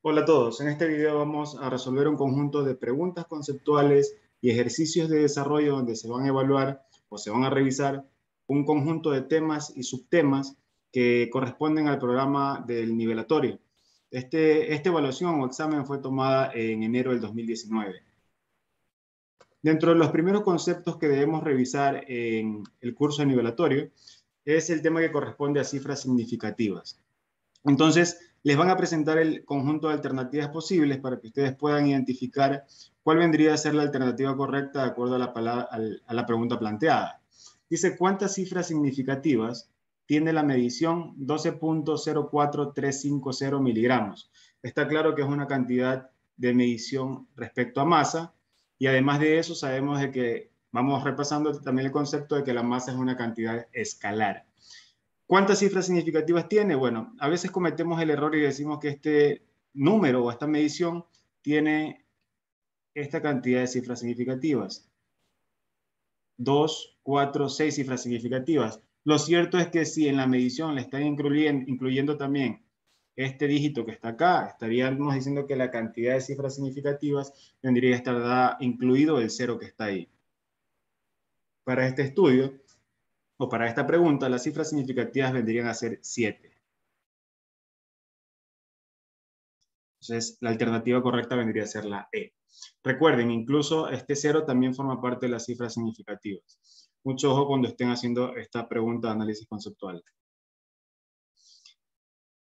Hola a todos, en este video vamos a resolver un conjunto de preguntas conceptuales y ejercicios de desarrollo donde se van a evaluar o se van a revisar un conjunto de temas y subtemas que corresponden al programa del nivelatorio. Este, esta evaluación o examen fue tomada en enero del 2019. Dentro de los primeros conceptos que debemos revisar en el curso de nivelatorio es el tema que corresponde a cifras significativas. Entonces, les van a presentar el conjunto de alternativas posibles para que ustedes puedan identificar cuál vendría a ser la alternativa correcta de acuerdo a la, la pregunta planteada. Dice, ¿cuántas cifras significativas tiene la medición 12.04350 miligramos? Está claro que es una cantidad de medición respecto a masa y además de eso sabemos de que vamos repasando también el concepto de que la masa es una cantidad escalar. ¿Cuántas cifras significativas tiene? Bueno, a veces cometemos el error y decimos que este número o esta medición tiene esta cantidad de cifras significativas. Dos, cuatro, seis cifras significativas. Lo cierto es que si en la medición le están incluyendo, también este dígito que está acá, estaríamos diciendo que la cantidad de cifras significativas tendría que estar incluido el cero que está ahí. Para este estudio, o para esta pregunta, las cifras significativas vendrían a ser 7. Entonces, la alternativa correcta vendría a ser la E. Recuerden, incluso este cero también forma parte de las cifras significativas. Mucho ojo cuando estén haciendo esta pregunta de análisis conceptual.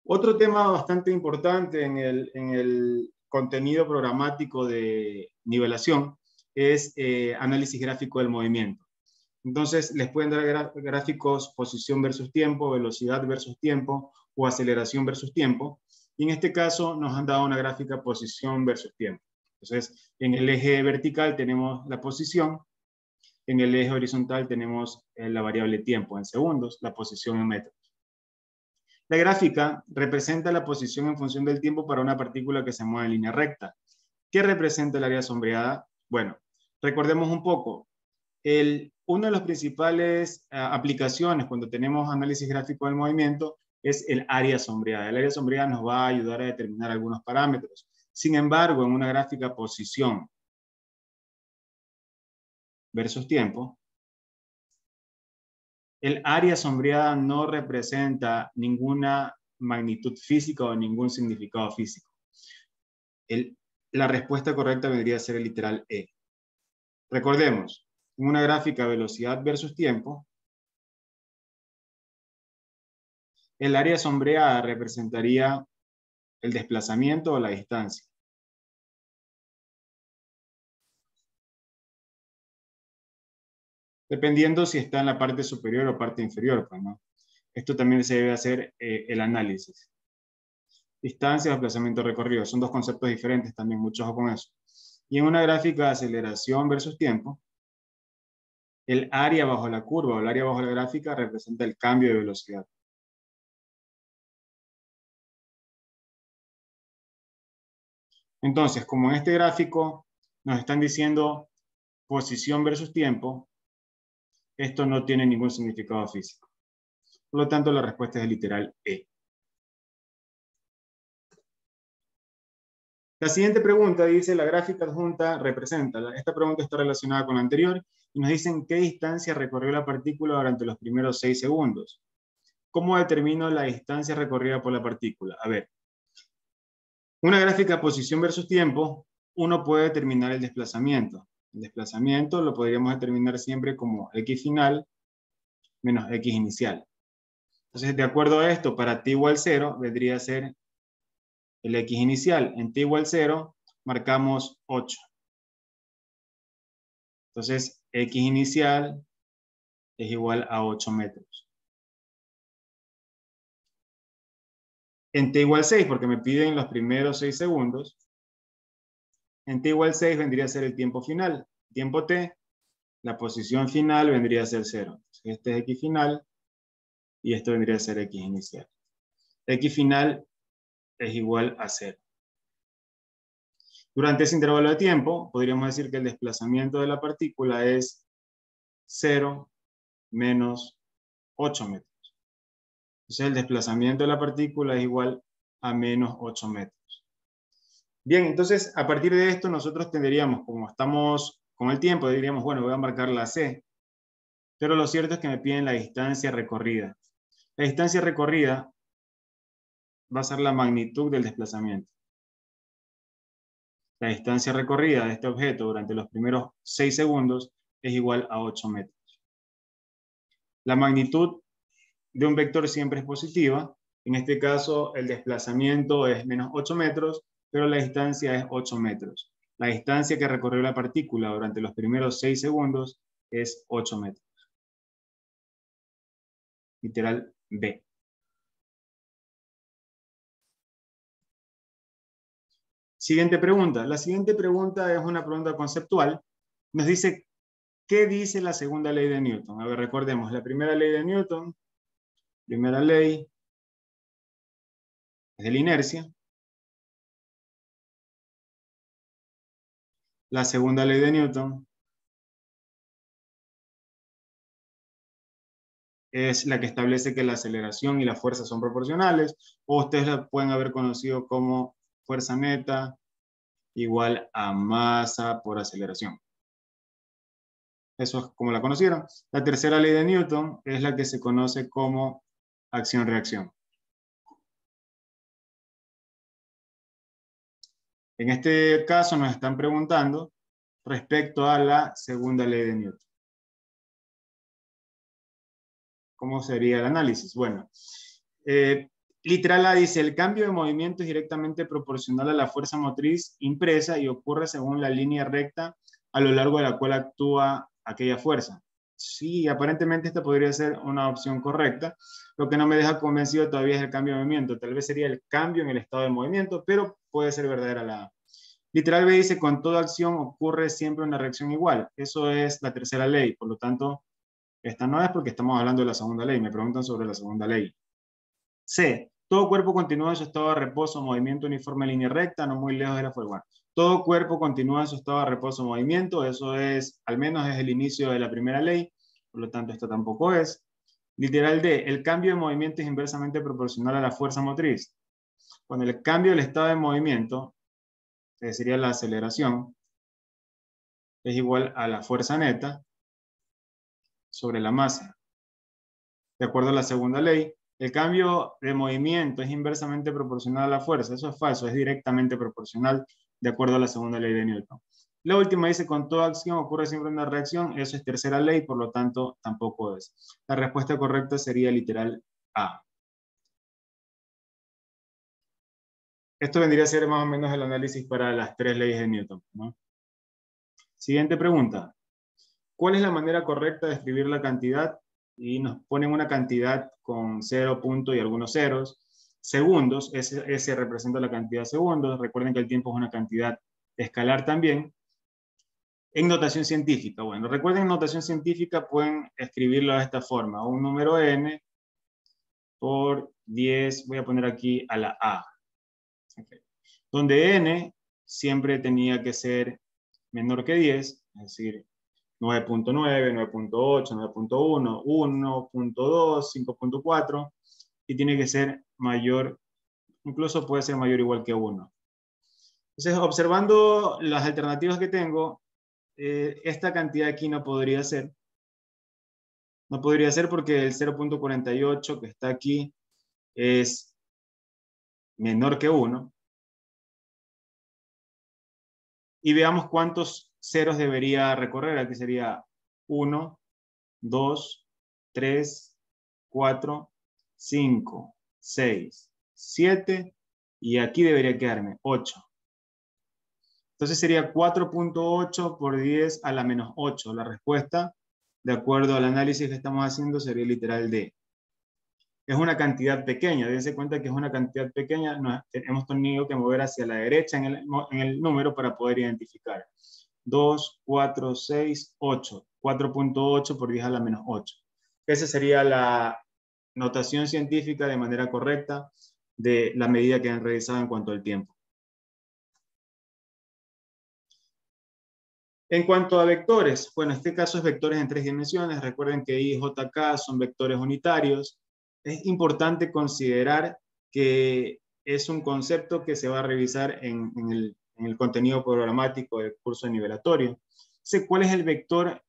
Otro tema bastante importante en el, contenido programático de nivelación es eh, análisis gráfico del movimiento. Entonces, les pueden dar gráficos posición versus tiempo, velocidad versus tiempo o aceleración versus tiempo. Y en este caso nos han dado una gráfica posición versus tiempo. Entonces, en el eje vertical tenemos la posición, en el eje horizontal tenemos eh, la variable tiempo en segundos, la posición en metros. La gráfica representa la posición en función del tiempo para una partícula que se mueve en línea recta. ¿Qué representa el área sombreada? Bueno, recordemos un poco. El, una de las principales eh, aplicaciones cuando tenemos análisis gráfico del movimiento es el área sombreada. El área sombreada nos va a ayudar a determinar algunos parámetros. Sin embargo, en una gráfica posición versus tiempo, el área sombreada no representa ninguna magnitud física o ningún significado físico. la respuesta correcta vendría a ser el literal E. Recordemos, en una gráfica velocidad versus tiempo, el área sombreada representaría el desplazamiento o la distancia. Dependiendo si está en la parte superior o parte inferior. Pues, Esto también se debe hacer eh, el análisis. Distancia, desplazamiento recorrido. Son dos conceptos diferentes también, mucho ojo con eso. Y en una gráfica aceleración versus tiempo, el área bajo la curva o el área bajo la gráfica representa el cambio de velocidad. Entonces, como en este gráfico nos están diciendo posición versus tiempo, esto no tiene ningún significado físico. Por lo tanto, la respuesta es literal E. La siguiente pregunta dice, la gráfica adjunta representa. Esta pregunta está relacionada con la anterior nos dicen qué distancia recorrió la partícula durante los primeros 6 segundos. ¿Cómo determino la distancia recorrida por la partícula? A ver, una gráfica posición versus tiempo, uno puede determinar el desplazamiento. El desplazamiento lo podríamos determinar siempre como x final menos x inicial. Entonces, de acuerdo a esto, para t igual 0, vendría a ser el x inicial. En t igual 0, marcamos 8. Entonces, x inicial es igual a 8 metros. En t igual 6, porque me piden los primeros 6 segundos, en t igual 6 vendría a ser el tiempo final. Tiempo t, la posición final vendría a ser 0. Este es x final y esto vendría a ser x inicial. x final es igual a 0. Durante ese intervalo de tiempo, podríamos decir que el desplazamiento de la partícula es 0 menos 8 metros. Entonces el desplazamiento de la partícula es igual a menos 8 metros. Bien, entonces a partir de esto nosotros tendríamos, como estamos con el tiempo, diríamos, bueno, voy a marcar la C, pero lo cierto es que me piden la distancia recorrida. La distancia recorrida va a ser la magnitud del desplazamiento. La distancia recorrida de este objeto durante los primeros 6 segundos es igual a 8 metros. La magnitud de un vector siempre es positiva. En este caso, el desplazamiento es menos 8 metros, pero la distancia es 8 metros. La distancia que recorrió la partícula durante los primeros 6 segundos es 8 metros. Literal B. Siguiente pregunta. La siguiente pregunta es una pregunta conceptual. Nos dice, ¿qué dice la segunda ley de Newton? A ver, recordemos, la primera ley de Newton, primera ley es de la inercia. La segunda ley de Newton es la que establece que la aceleración y la fuerza son proporcionales, o ustedes la pueden haber conocido como fuerza neta igual a masa por aceleración. Eso es como la conocieron. La tercera ley de Newton es la que se conoce como acción-reacción. En este caso nos están preguntando respecto a la segunda ley de Newton. ¿Cómo sería el análisis? Bueno, eh, Literal A dice, el cambio de movimiento es directamente proporcional a la fuerza motriz impresa y ocurre según la línea recta a lo largo de la cual actúa aquella fuerza. Sí, aparentemente esta podría ser una opción correcta. Lo que no me deja convencido todavía es el cambio de movimiento. Tal vez sería el cambio en el estado de movimiento, pero puede ser verdadera la. Literal B dice, con toda acción ocurre siempre una reacción igual. Eso es la tercera ley. Por lo tanto, esta no es porque estamos hablando de la segunda ley. Me preguntan sobre la segunda ley. C. Todo cuerpo continúa en su estado de reposo, movimiento uniforme línea recta, no muy lejos de la. Todo cuerpo continúa en su estado de reposo, movimiento, eso es, al menos es el inicio de la primera ley, por lo tanto esto tampoco es. Literal D, el cambio de movimiento es inversamente proporcional a la fuerza motriz. Cuando el cambio del estado de movimiento, que sería la aceleración, es igual a la fuerza neta sobre la masa. De acuerdo a la segunda ley, el cambio de movimiento es inversamente proporcional a la fuerza. Eso es falso, es directamente proporcional de acuerdo a la segunda ley de Newton. La última dice, con toda acción ocurre siempre una reacción. Eso es tercera ley, por lo tanto, tampoco es. La respuesta correcta sería literal A. Esto vendría a ser más o menos el análisis para las tres leyes de Newton. Siguiente pregunta. ¿Cuál es la manera correcta de escribir la cantidad y nos ponen una cantidad con cero punto y algunos ceros. Segundos, ese, representa la cantidad de segundos. Recuerden que el tiempo es una cantidad escalar también. En notación científica, bueno, recuerden en notación científica pueden escribirlo de esta forma. Un número n por 10, voy a poner aquí a la a. Donde n siempre tenía que ser menor que 10, es decir, 9.9, 9.8, 9.1, 1.2, 5.4 y tiene que ser mayor, incluso puede ser mayor o igual que 1. Entonces, observando las alternativas que tengo, eh, esta cantidad aquí no podría ser. No podría ser porque el 0.48 que está aquí es menor que 1. Y veamos cuántos ceros debería recorrer. Aquí sería 1, 2, 3, 4, 5, 6, 7 y aquí debería quedarme 8. Entonces sería 4.8 por 10 a la menos 8. La respuesta, de acuerdo al análisis que estamos haciendo, sería literal D. Es una cantidad pequeña, dense cuenta que es una cantidad pequeña, nos hemos tenido que mover hacia la derecha en el, en el número para poder identificar. 2, 4, 6, 8. 4.8 por 10 a la menos 8. Esa sería la notación científica de manera correcta de la medida que han realizado en cuanto al tiempo. En cuanto a vectores, bueno, en este caso es vectores en tres dimensiones. Recuerden que I y JK son vectores unitarios. Es importante considerar que es un concepto que se va a revisar en, en el en el contenido programático del curso nivelatorio. ¿cuál es el vector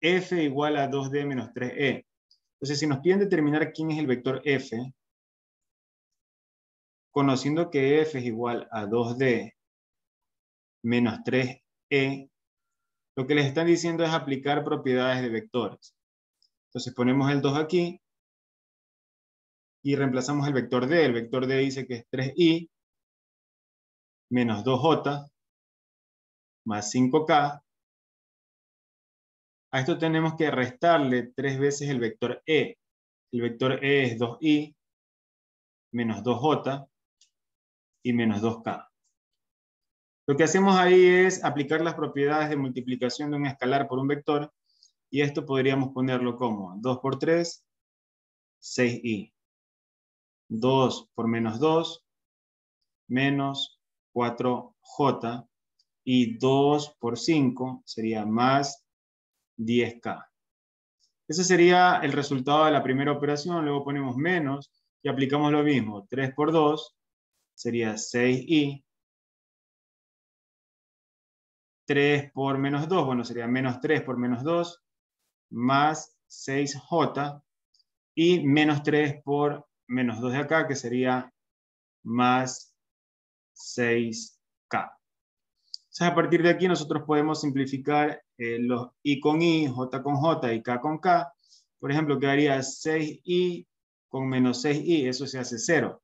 f igual a 2d menos 3e? Entonces, si nos piden determinar quién es el vector f, conociendo que f es igual a 2d menos 3e, lo que les están diciendo es aplicar propiedades de vectores. Entonces ponemos el 2 aquí y reemplazamos el vector d. El vector d dice que es 3i menos 2j más 5k. A esto tenemos que restarle tres veces el vector e. El vector e es 2i menos 2j y menos 2k. Lo que hacemos ahí es aplicar las propiedades de multiplicación de un escalar por un vector y esto podríamos ponerlo como 2 por 3, 6i. 2 por menos 2, menos 4j. Y 2 por 5 sería más 10k. Ese sería el resultado de la primera operación. Luego ponemos menos y aplicamos lo mismo. 3 por 2 sería 6i 3 por menos 2, bueno, sería menos 3 por menos 2, más 6j, y menos 3 por menos 2 de acá, que sería más 6k. Entonces, a partir de aquí nosotros podemos simplificar eh, los i con i, j con j y k con k. Por ejemplo, quedaría 6i con menos 6i, eso se hace 0.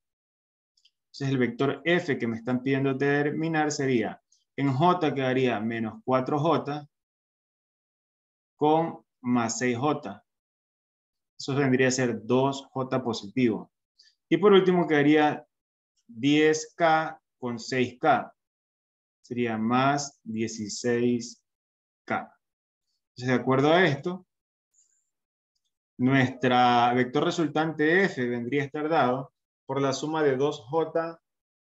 Entonces, el vector f que me están pidiendo determinar sería en J quedaría menos 4J con más 6J. Eso vendría a ser 2J positivo. Y por último quedaría 10K con 6K. Sería más 16K. Entonces, de acuerdo a esto, nuestra vector resultante F vendría a estar dado por la suma de 2J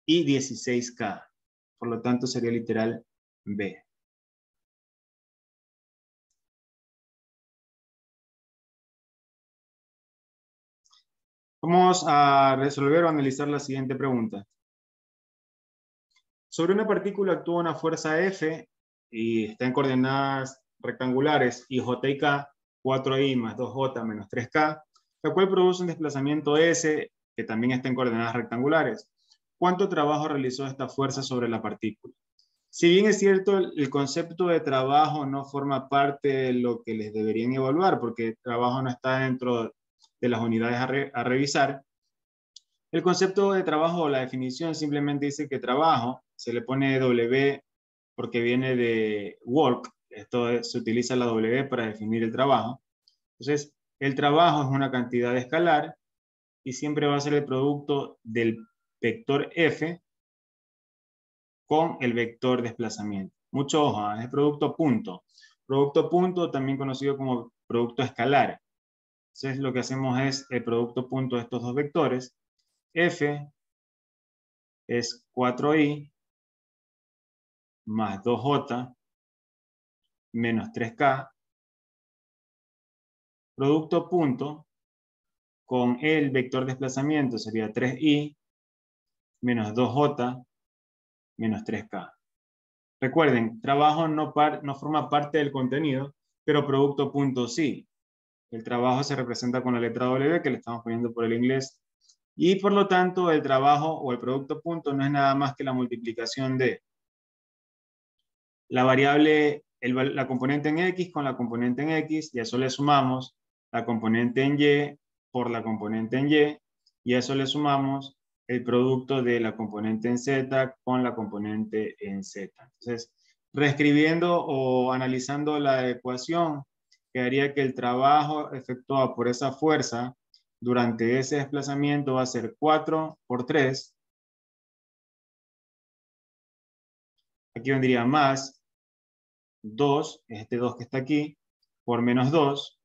y 16K. Por lo tanto, sería literal B. Vamos a resolver o analizar la siguiente pregunta. Sobre una partícula actúa una fuerza F y está en coordenadas rectangulares y J y K, 4i más 2j menos 3k, la cual produce un desplazamiento S que también está en coordenadas rectangulares. ¿Cuánto trabajo realizó esta fuerza sobre la partícula? Si bien es cierto, el concepto de trabajo no forma parte de lo que les deberían evaluar, porque trabajo no está dentro de las unidades a, revisar, el concepto de trabajo o la definición simplemente dice que trabajo, se le pone W porque viene de work, esto se utiliza la W para definir el trabajo. Entonces, el trabajo es una cantidad escalar y siempre va a ser el producto del vector f con el vector desplazamiento. Mucho ojo, ¿eh? es producto punto. Producto punto, también conocido como producto escalar. Entonces lo que hacemos es el producto punto de estos dos vectores. f es 4i más 2j menos 3k. Producto punto con el vector desplazamiento sería 3i menos 2j menos 3k. Recuerden, trabajo no, no forma parte del contenido, pero producto punto sí. El trabajo se representa con la letra W que le estamos poniendo por el inglés. Y por lo tanto, el trabajo o el producto punto no es nada más que la multiplicación de la variable, la componente en X con la componente en X, y a eso le sumamos la componente en Y por la componente en Y, y a eso le sumamos el producto de la componente en Z con la componente en Z. Entonces, reescribiendo o analizando la ecuación, quedaría que el trabajo efectuado por esa fuerza durante ese desplazamiento va a ser 4 por 3. Aquí vendría más 2, este 2 que está aquí, por menos 2,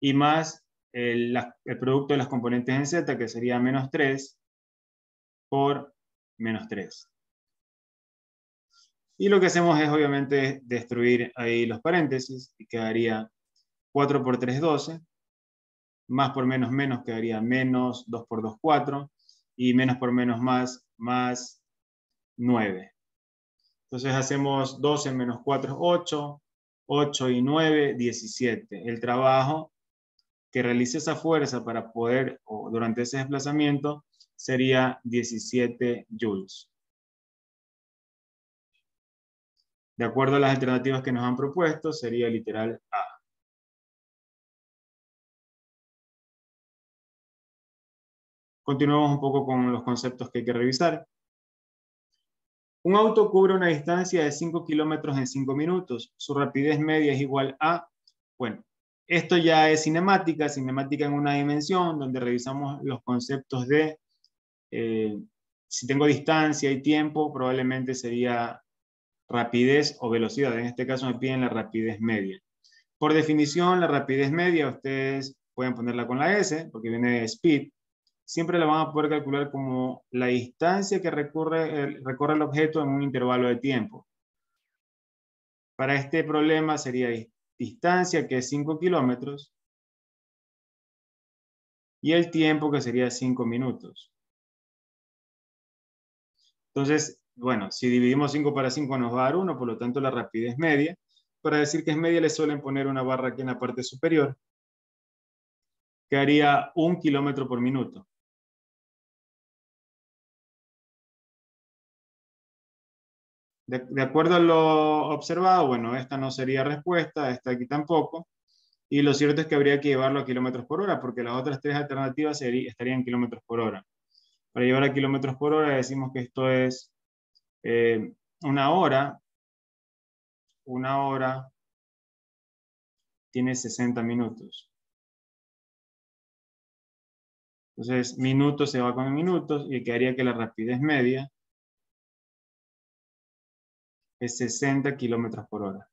y más el, producto de las componentes en z, que sería menos 3 por menos 3. Y lo que hacemos es obviamente destruir ahí los paréntesis y quedaría 4 por 3, 12. Más por menos menos quedaría menos 2 por 2, 4. Y menos por menos más, más 9. Entonces hacemos 12 menos 4 es 8, 8 y 9, 17. El trabajo que realice esa fuerza para poder, o durante ese desplazamiento, sería 17 joules. De acuerdo a las alternativas que nos han propuesto, sería literal A. Continuamos un poco con los conceptos que hay que revisar. Un auto cubre una distancia de 5 kilómetros en 5 minutos. Su rapidez media es igual a, bueno, esto ya es cinemática, cinemática en una dimensión, donde revisamos los conceptos de, eh, si tengo distancia y tiempo, probablemente sería rapidez o velocidad. En este caso me piden la rapidez media. Por definición, la rapidez media, ustedes pueden ponerla con la S, porque viene de speed, siempre la van a poder calcular como la distancia que recorre el, recorre el objeto en un intervalo de tiempo. Para este problema sería distancia, que es 5 kilómetros, y el tiempo, que sería 5 minutos. Entonces, bueno, si dividimos 5 para 5 nos va a dar 1, por lo tanto la rapidez media. Para decir que es media le suelen poner una barra aquí en la parte superior, que haría 1 kilómetro por minuto. De, acuerdo a lo observado, bueno, esta no sería respuesta, esta aquí tampoco. Y lo cierto es que habría que llevarlo a kilómetros por hora, porque las otras tres alternativas estarían en kilómetros por hora. Para llevar a kilómetros por hora decimos que esto es eh, una hora. Una hora tiene 60 minutos. Entonces, minutos se va con minutos y quedaría que la rapidez media es 60 kilómetros por hora.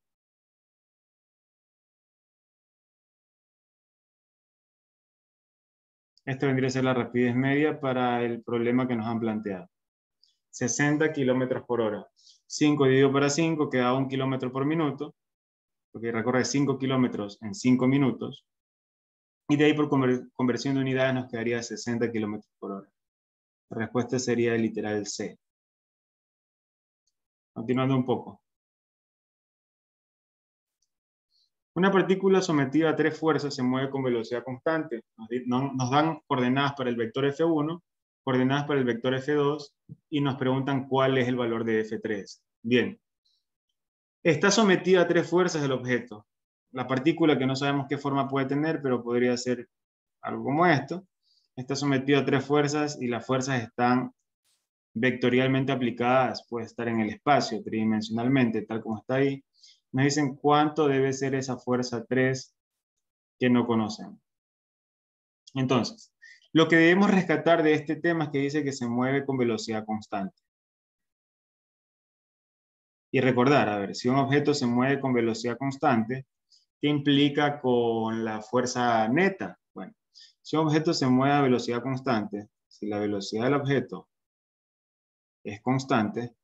Esta vendría a ser la rapidez media para el problema que nos han planteado. 60 kilómetros por hora. 5 dividido para 5 queda 1 kilómetro por minuto, porque recorre 5 kilómetros en 5 minutos. Y de ahí por conversión de unidades nos quedaría 60 kilómetros por hora. La respuesta sería literal C. Continuando un poco. Una partícula sometida a tres fuerzas se mueve con velocidad constante. Nos, dan coordenadas para el vector F1, coordenadas para el vector F2 y nos preguntan cuál es el valor de F3. Bien. Está sometida a tres fuerzas el objeto. La partícula que no sabemos qué forma puede tener, pero podría ser algo como esto. Está sometida a tres fuerzas y las fuerzas están vectorialmente aplicadas, puede estar en el espacio tridimensionalmente, tal como está ahí, nos dicen cuánto debe ser esa fuerza 3 que no conocen. Entonces, lo que debemos rescatar de este tema es que dice que se mueve con velocidad constante. Y recordar, a ver, si un objeto se mueve con velocidad constante, ¿qué implica con la fuerza neta? Bueno, si un objeto se mueve a velocidad constante, si la velocidad del objeto es constante,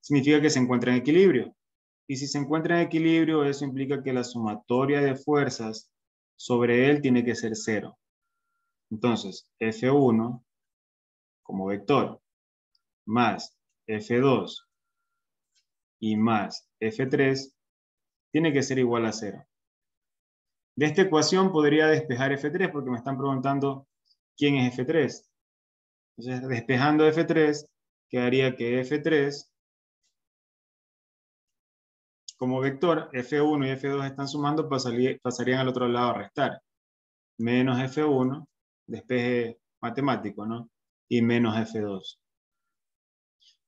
significa que se encuentra en equilibrio. Y si se encuentra en equilibrio, eso implica que la sumatoria de fuerzas sobre él tiene que ser cero. Entonces, F1 como vector más F2 y más F3 tiene que ser igual a cero. De esta ecuación podría despejar F3 porque me están preguntando quién es F3. Entonces, despejando F3, quedaría que F3 como vector, F1 y F2 están sumando, pasarían al otro lado a restar. Menos F1, despeje matemático, ¿no? Y menos F2.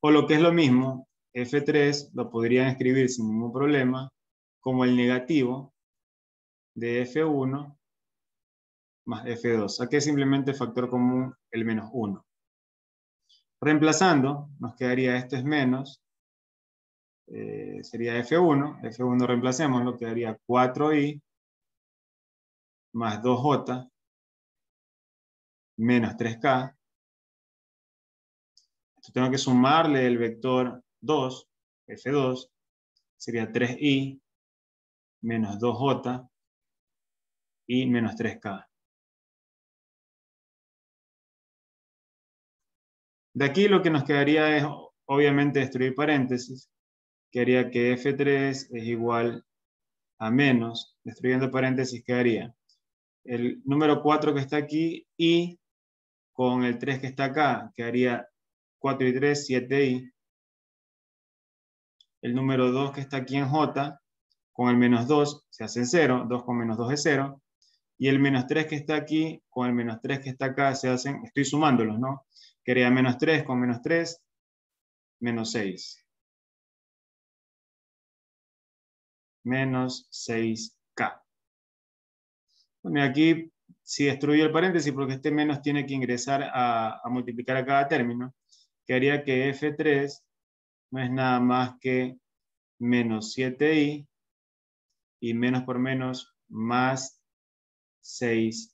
O lo que es lo mismo, F3 lo podrían escribir sin ningún problema como el negativo de F1 más F2. Aquí es simplemente factor común el menos 1. Reemplazando, nos quedaría esto es menos, eh, sería F1, F1 reemplacemos, lo quedaría 4i más 2j menos 3k. Esto tengo que sumarle el vector 2, F2, sería 3i menos 2j y menos 3k. De aquí lo que nos quedaría es, obviamente, destruir paréntesis, que haría que F3 es igual a menos, destruyendo paréntesis, quedaría el número 4 que está aquí y con el 3 que está acá, quedaría 4 y 3, 7i. El número 2 que está aquí en J, con el menos 2 se hace 0, 2 con menos 2 es 0. Y el menos 3 que está aquí, con el menos 3 que está acá, se hacen, estoy sumándolos, ¿no? Quería menos 3 con menos 3, menos 6. Menos 6K. Bueno, aquí si destruyo el paréntesis porque este menos tiene que ingresar a, a multiplicar a cada término, que haría que F3 no es nada más que menos 7i y menos por menos más 6K.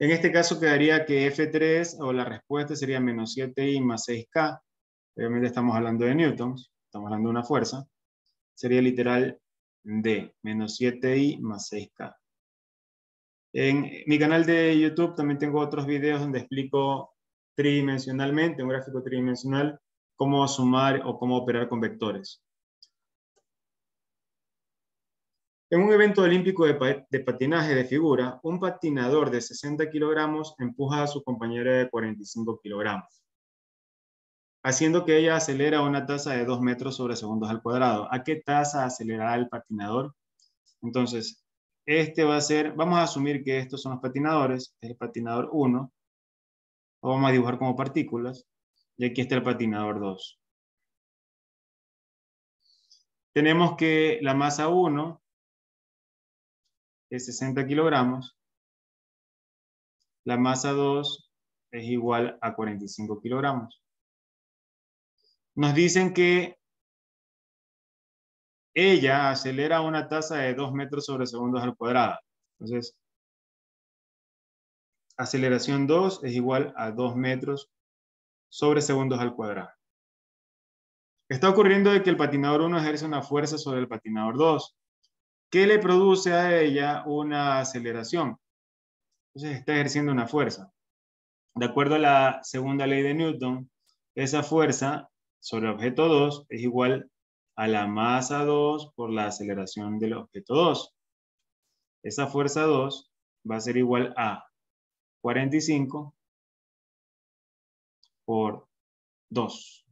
En este caso quedaría que F3 o la respuesta sería menos 7i más 6K. Obviamente estamos hablando de newtons, estamos hablando de una fuerza. Sería literal D, menos 7i más 6K. En mi canal de YouTube también tengo otros videos donde explico tridimensionalmente, un gráfico tridimensional, cómo sumar o cómo operar con vectores. En un evento olímpico de, patinaje de figura, un patinador de 60 kilogramos empuja a su compañera de 45 kilogramos, haciendo que ella acelera a una tasa de 2 metros sobre segundos al cuadrado. ¿A qué tasa acelerará el patinador? Entonces, este va a ser, vamos a asumir que estos son los patinadores, es el patinador 1, lo vamos a dibujar como partículas, y aquí está el patinador 2. Tenemos que la masa 1 es 60 kilogramos, la masa 2 es igual a 45 kilogramos. Nos dicen que ella acelera a una tasa de 2 metros sobre segundos al cuadrado. Entonces, aceleración 2 es igual a 2 metros sobre segundos al cuadrado. Está ocurriendo de que el patinador 1 ejerce una fuerza sobre el patinador 2 que le produce a ella una aceleración. Entonces está ejerciendo una fuerza. De acuerdo a la segunda ley de Newton, esa fuerza sobre objeto 2 es igual a la masa 2 por la aceleración del objeto 2. Esa fuerza 2 va a ser igual a 45 por 2.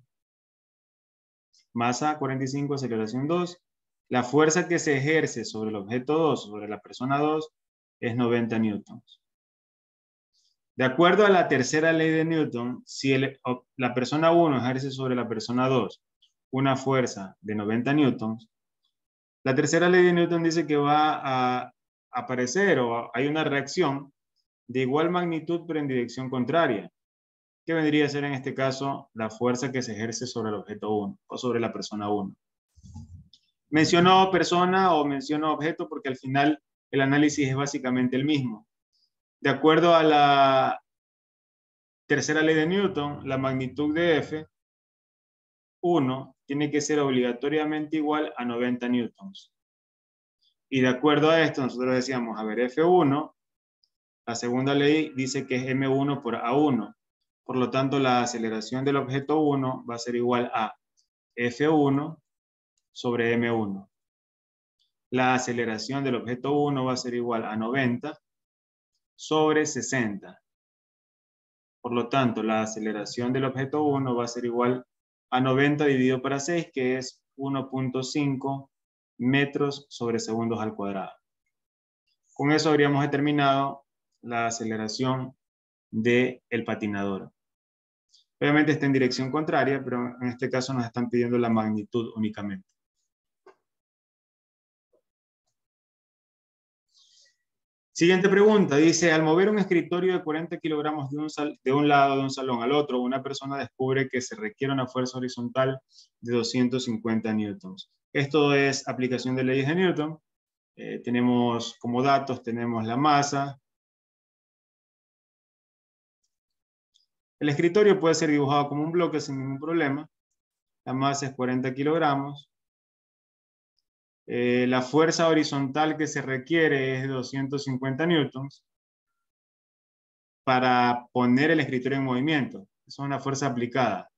Masa 45, aceleración 2, la fuerza que se ejerce sobre el objeto 2, sobre la persona 2, es 90 newtons. De acuerdo a la tercera ley de Newton, si la persona 1 ejerce sobre la persona 2 una fuerza de 90 newtons, la tercera ley de Newton dice que va a aparecer o hay una reacción de igual magnitud pero en dirección contraria, que vendría a ser en este caso la fuerza que se ejerce sobre el objeto 1 o sobre la persona 1. Menciono persona o menciono objeto porque al final el análisis es básicamente el mismo. De acuerdo a la tercera ley de Newton, la magnitud de F, 1, tiene que ser obligatoriamente igual a 90 newtons. Y de acuerdo a esto, nosotros decíamos, a ver, F1, la segunda ley dice que es M1 por A1. Por lo tanto, la aceleración del objeto 1 va a ser igual a F1 sobre M1. La aceleración del objeto 1 va a ser igual a 90 sobre 60. Por lo tanto, la aceleración del objeto 1 va a ser igual a 90 dividido para 6, que es 1.5 metros sobre segundos al cuadrado. Con eso habríamos determinado la aceleración del el patinador. Obviamente está en dirección contraria, pero en este caso nos están pidiendo la magnitud únicamente. Siguiente pregunta, dice, al mover un escritorio de 40 kilogramos de un, de un lado de un salón al otro, una persona descubre que se requiere una fuerza horizontal de 250 newtons. Esto es aplicación de leyes de Newton. Eh, tenemos como datos, tenemos la masa. El escritorio puede ser dibujado como un bloque sin ningún problema. La masa es 40 kilogramos. Eh, la fuerza horizontal que se requiere es de 250 newtons para poner el escritorio en movimiento. Es una fuerza aplicada.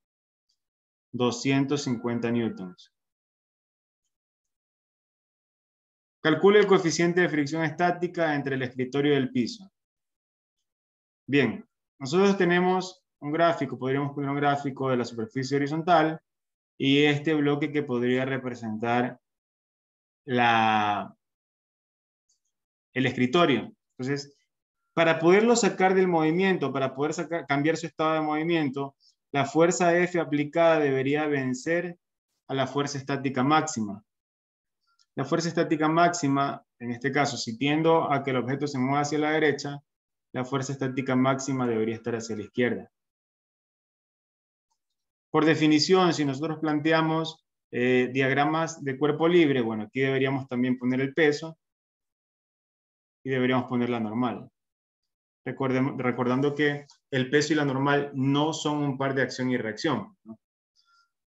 250 newtons. Calcule el coeficiente de fricción estática entre el escritorio y el piso. Bien, nosotros tenemos un gráfico, podríamos poner un gráfico de la superficie horizontal y este bloque que podría representar la, el escritorio. Entonces, para poderlo sacar del movimiento, para poder cambiar su estado de movimiento, la fuerza F aplicada debería vencer a la fuerza estática máxima. La fuerza estática máxima, en este caso, si tiendo a que el objeto se mueva hacia la derecha, la fuerza estática máxima debería estar hacia la izquierda. Por definición, si nosotros planteamos eh, diagramas de cuerpo libre, bueno, aquí deberíamos también poner el peso y deberíamos poner la normal recordando que el peso y la normal no son un par de acción y reacción.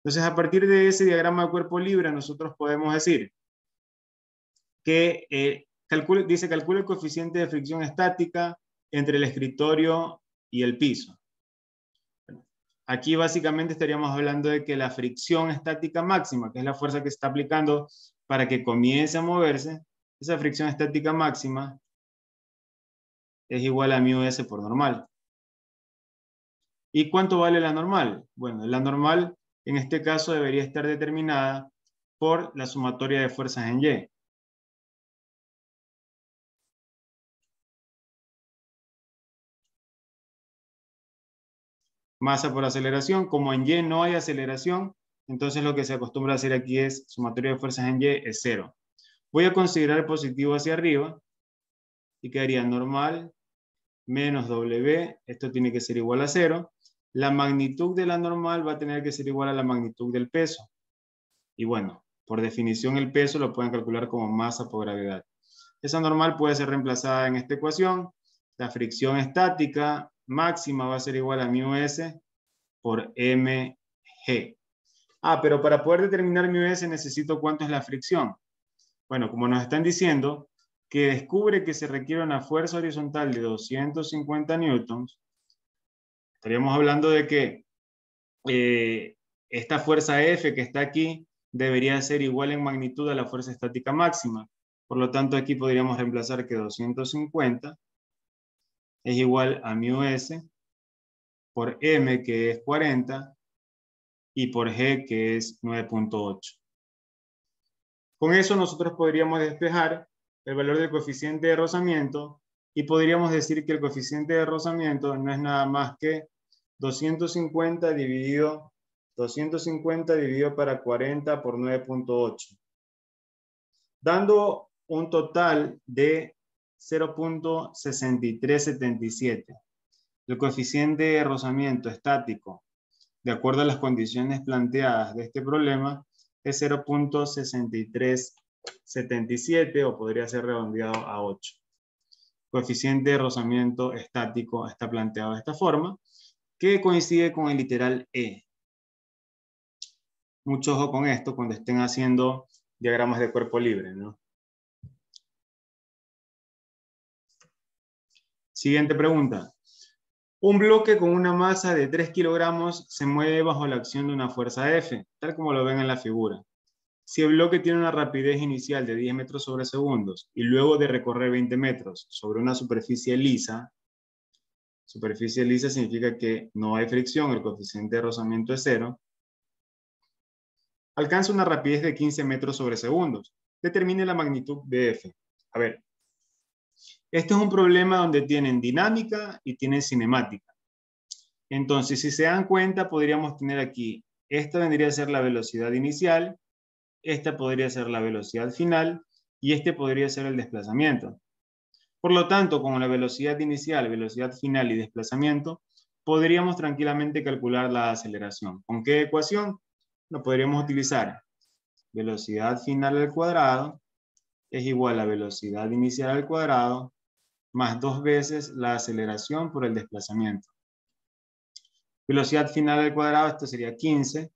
Entonces, a partir de ese diagrama de cuerpo libre, nosotros podemos decir que eh, dice calcula el coeficiente de fricción estática entre el escritorio y el piso. Aquí básicamente estaríamos hablando de que la fricción estática máxima, que es la fuerza que se está aplicando para que comience a moverse, esa fricción estática máxima es igual a mu s por normal. ¿Y cuánto vale la normal? Bueno, la normal en este caso debería estar determinada por la sumatoria de fuerzas en Y. Masa por aceleración. Como en Y no hay aceleración, entonces lo que se acostumbra hacer aquí es sumatoria de fuerzas en Y es cero. Voy a considerar positivo hacia arriba y quedaría normal menos W, esto tiene que ser igual a cero. La magnitud de la normal va a tener que ser igual a la magnitud del peso. Y bueno, por definición el peso lo pueden calcular como masa por gravedad. Esa normal puede ser reemplazada en esta ecuación. La fricción estática máxima va a ser igual a mu s por mg. Ah, pero para poder determinar mu s necesito cuánto es la fricción. Bueno, como nos están diciendo, que descubre que se requiere una fuerza horizontal de 250 newtons, estaríamos hablando de que eh, esta fuerza F que está aquí debería ser igual en magnitud a la fuerza estática máxima. Por lo tanto, aquí podríamos reemplazar que 250 es igual a mu s por m, que es 40, y por g, que es 9.8. Con eso nosotros podríamos despejar el valor del coeficiente de rozamiento y podríamos decir que el coeficiente de rozamiento no es nada más que 250 dividido 250 dividido para 40 por 9.8, dando un total de 0.6377. El coeficiente de rozamiento estático, de acuerdo a las condiciones planteadas de este problema, es 0.63 77 o podría ser redondeado a 8. Coeficiente de rozamiento estático está planteado de esta forma, que coincide con el literal E. Mucho ojo con esto cuando estén haciendo diagramas de cuerpo libre. Siguiente pregunta. Un bloque con una masa de 3 kilogramos se mueve bajo la acción de una fuerza F, tal como lo ven en la figura. Si el bloque tiene una rapidez inicial de 10 metros sobre segundos y luego de recorrer 20 metros sobre una superficie lisa, superficie lisa significa que no hay fricción, el coeficiente de rozamiento es cero, alcanza una rapidez de 15 metros sobre segundos. Determine la magnitud de F. A ver, este es un problema donde tienen dinámica y tienen cinemática. Entonces, si se dan cuenta, podríamos tener aquí, esta vendría a ser la velocidad inicial esta podría ser la velocidad final y este podría ser el desplazamiento. Por lo tanto, con la velocidad inicial, velocidad final y desplazamiento, podríamos tranquilamente calcular la aceleración. ¿Con qué ecuación? Lo podríamos utilizar. Velocidad final al cuadrado es igual a velocidad inicial al cuadrado más dos veces la aceleración por el desplazamiento. Velocidad final al cuadrado, esto sería 15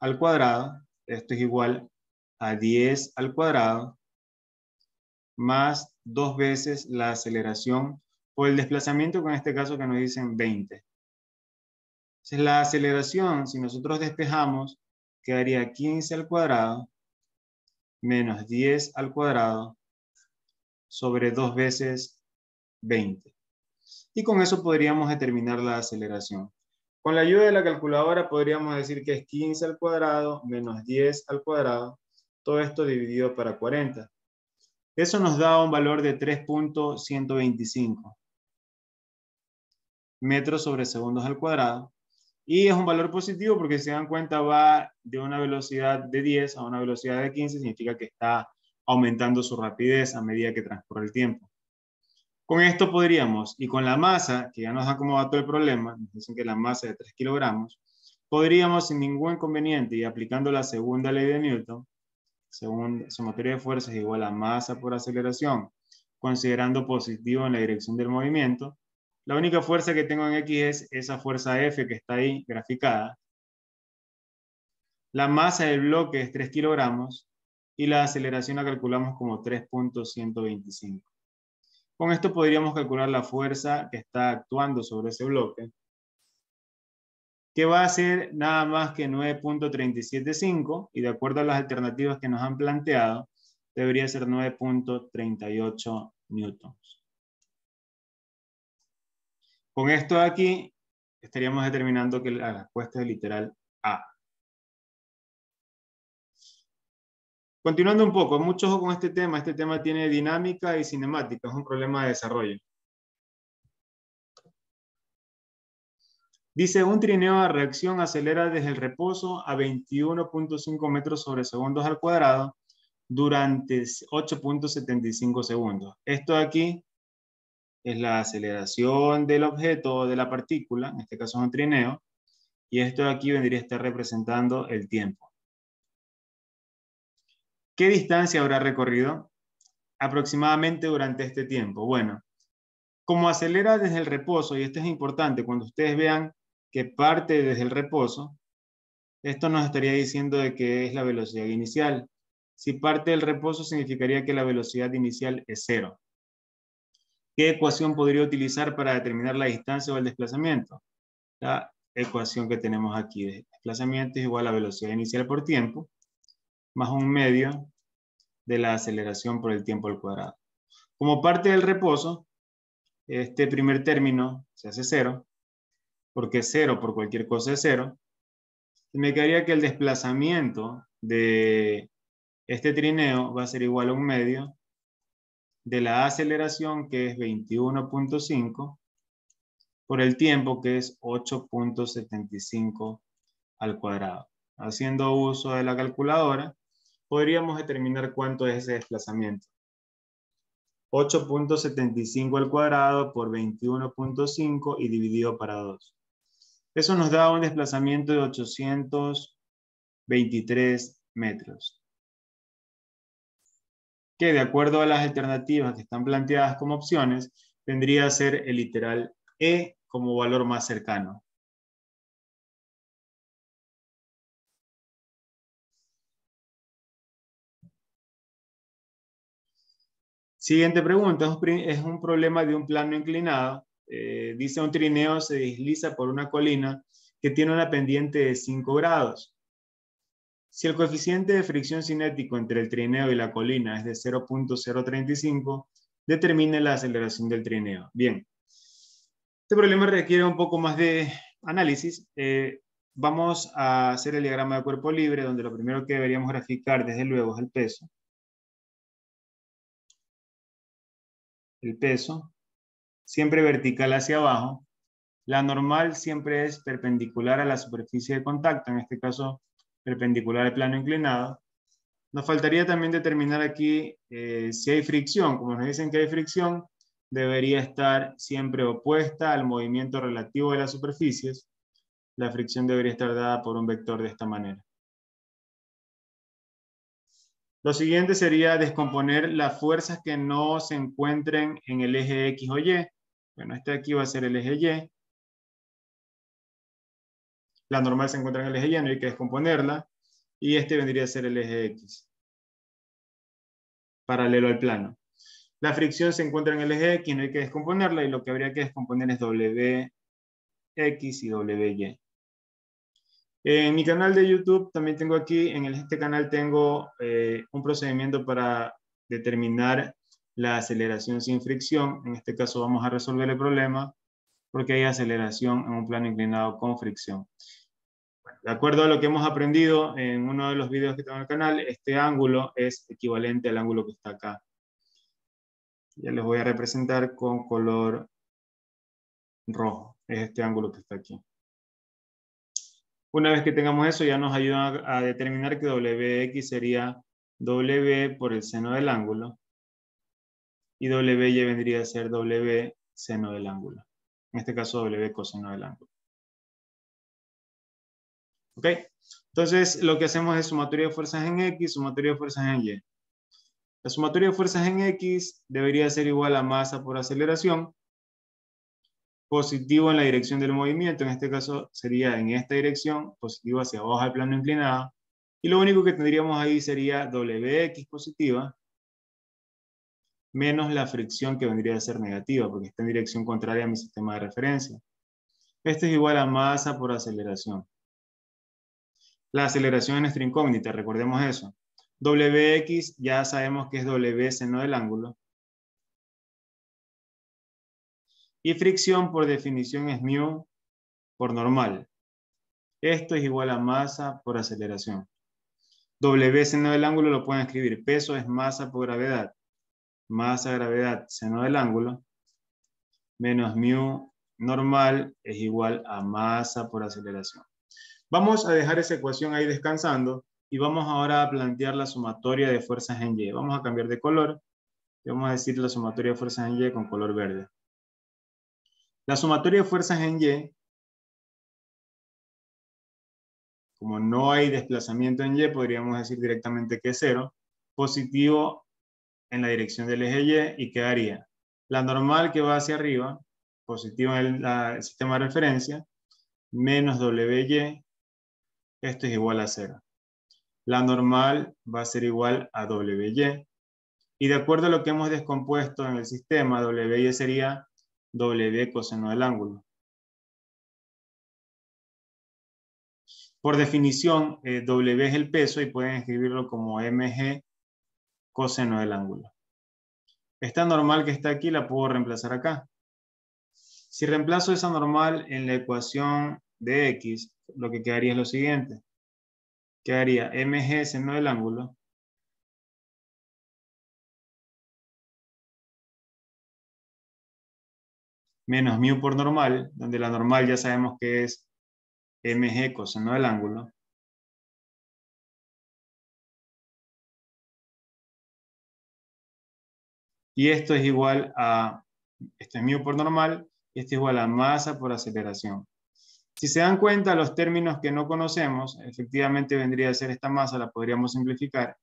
al cuadrado esto es igual a 10 al cuadrado más dos veces la aceleración por el desplazamiento, con este caso que nos dicen 20. Entonces, la aceleración, si nosotros despejamos, quedaría 15 al cuadrado menos 10 al cuadrado sobre dos veces 20. Y con eso podríamos determinar la aceleración. Con la ayuda de la calculadora podríamos decir que es 15 al cuadrado menos 10 al cuadrado, todo esto dividido para 40. Eso nos da un valor de 3.125 metros sobre segundos al cuadrado. Y es un valor positivo porque si se dan cuenta va de una velocidad de 10 a una velocidad de 15, significa que está aumentando su rapidez a medida que transcurre el tiempo. Con esto podríamos, y con la masa, que ya nos da como dato el problema, nos dicen que la masa es de 3 kilogramos, podríamos sin ningún inconveniente y aplicando la segunda ley de Newton, según sumatoria de fuerzas igual a masa por aceleración, considerando positivo en la dirección del movimiento, la única fuerza que tengo en X es esa fuerza F que está ahí graficada. La masa del bloque es 3 kilogramos y la aceleración la calculamos como 3.125. Con esto podríamos calcular la fuerza que está actuando sobre ese bloque, que va a ser nada más que 9.375, y de acuerdo a las alternativas que nos han planteado, debería ser 9.38 newtons. Con esto de aquí, estaríamos determinando que la respuesta es literal A. Continuando un poco, mucho ojo con este tema. Este tema tiene dinámica y cinemática, es un problema de desarrollo. Dice, un trineo de reacción acelera desde el reposo a 21.5 metros sobre segundos al cuadrado durante 8.75 segundos. Esto aquí es la aceleración del objeto de la partícula, en este caso es un trineo, y esto aquí vendría a estar representando el tiempo. ¿Qué distancia habrá recorrido? Aproximadamente durante este tiempo. Bueno, como acelera desde el reposo, y esto es importante, cuando ustedes vean que parte desde el reposo, esto nos estaría diciendo de que es la velocidad inicial. Si parte del reposo significaría que la velocidad inicial es cero. ¿Qué ecuación podría utilizar para determinar la distancia o el desplazamiento? La ecuación que tenemos aquí de desplazamiento es igual a velocidad inicial por tiempo más un medio de la aceleración por el tiempo al cuadrado. Como parte del reposo, este primer término se hace cero, porque cero por cualquier cosa es cero. Me quedaría que el desplazamiento de este trineo va a ser igual a un medio de la aceleración, que es 21.5, por el tiempo, que es 8.75 al cuadrado. Haciendo uso de la calculadora, podríamos determinar cuánto es ese desplazamiento. 8.75 al cuadrado por 21.5 y dividido para 2. Eso nos da un desplazamiento de 823 metros. Que de acuerdo a las alternativas que están planteadas como opciones, tendría que ser el literal E como valor más cercano. Siguiente pregunta, es un problema de un plano inclinado. Eh, dice un trineo se desliza por una colina que tiene una pendiente de 5 grados. Si el coeficiente de fricción cinético entre el trineo y la colina es de 0.035, determine la aceleración del trineo. Bien, este problema requiere un poco más de análisis. Eh, vamos a hacer el diagrama de cuerpo libre, donde lo primero que deberíamos graficar, desde luego, es el peso. el peso, siempre vertical hacia abajo. La normal siempre es perpendicular a la superficie de contacto, en este caso perpendicular al plano inclinado. Nos faltaría también determinar aquí eh, si hay fricción. Como nos dicen que hay fricción, debería estar siempre opuesta al movimiento relativo de las superficies. La fricción debería estar dada por un vector de esta manera. Lo siguiente sería descomponer las fuerzas que no se encuentren en el eje X o Y. Bueno, este aquí va a ser el eje Y. La normal se encuentra en el eje Y, no hay que descomponerla. Y este vendría a ser el eje X. paralelo al plano. La fricción se encuentra en el eje X, no hay que descomponerla, y lo que habría que descomponer es WX y WY. En mi canal de YouTube también tengo aquí, en este canal tengo eh, un procedimiento para determinar la aceleración sin fricción. En este caso vamos a resolver el problema porque hay aceleración en un plano inclinado con fricción. De acuerdo a lo que hemos aprendido en uno de los videos que tengo en el canal, este ángulo es equivalente al ángulo que está acá. Ya les voy a representar con color rojo. Es este ángulo que está aquí. Una vez que tengamos eso, ya nos ayuda a determinar que WX sería W por el seno del ángulo y WY vendría a ser W seno del ángulo. En este caso, W coseno del ángulo. ¿Ok? Entonces, lo que hacemos es sumatoria de fuerzas en X, sumatoria de fuerzas en Y. La sumatoria de fuerzas en X debería ser igual a masa por aceleración, positivo en la dirección del movimiento, en este caso sería en esta dirección, positivo hacia abajo al plano inclinado, y lo único que tendríamos ahí sería WX positiva, menos la fricción que vendría a ser negativa, porque está en dirección contraria a mi sistema de referencia. Este es igual a masa por aceleración. La aceleración es nuestra incógnita, recordemos eso. WX ya sabemos que es W seno del ángulo. Y fricción por definición es mu por normal. Esto es igual a masa por aceleración. W seno del ángulo lo pueden escribir. Peso es masa por gravedad. Masa, gravedad, seno del ángulo. Menos mu normal es igual a masa por aceleración. Vamos a dejar esa ecuación ahí descansando y vamos ahora a plantear la sumatoria de fuerzas en Y. Vamos a cambiar de color y vamos a decir la sumatoria de fuerzas en Y con color verde. La sumatoria de fuerzas en Y, como no hay desplazamiento en Y, podríamos decir directamente que es cero, positivo en la dirección del eje Y y quedaría la normal que va hacia arriba, positivo en el, sistema de referencia, menos WY, esto es igual a cero. La normal va a ser igual a WY. Y de acuerdo a lo que hemos descompuesto en el sistema, WY sería W coseno del ángulo. Por definición, eh, W es el peso y pueden escribirlo como mg coseno del ángulo. Esta normal que está aquí la puedo reemplazar acá. Si reemplazo esa normal en la ecuación de x, lo que quedaría es lo siguiente. Quedaría mg seno del ángulo menos mu por normal, donde la normal ya sabemos que es mg coseno del ángulo. Y esto es igual a, esto es mu por normal, y esto es igual a masa por aceleración. Si se dan cuenta, los términos que no conocemos, efectivamente vendría a ser esta masa, la podríamos simplificar.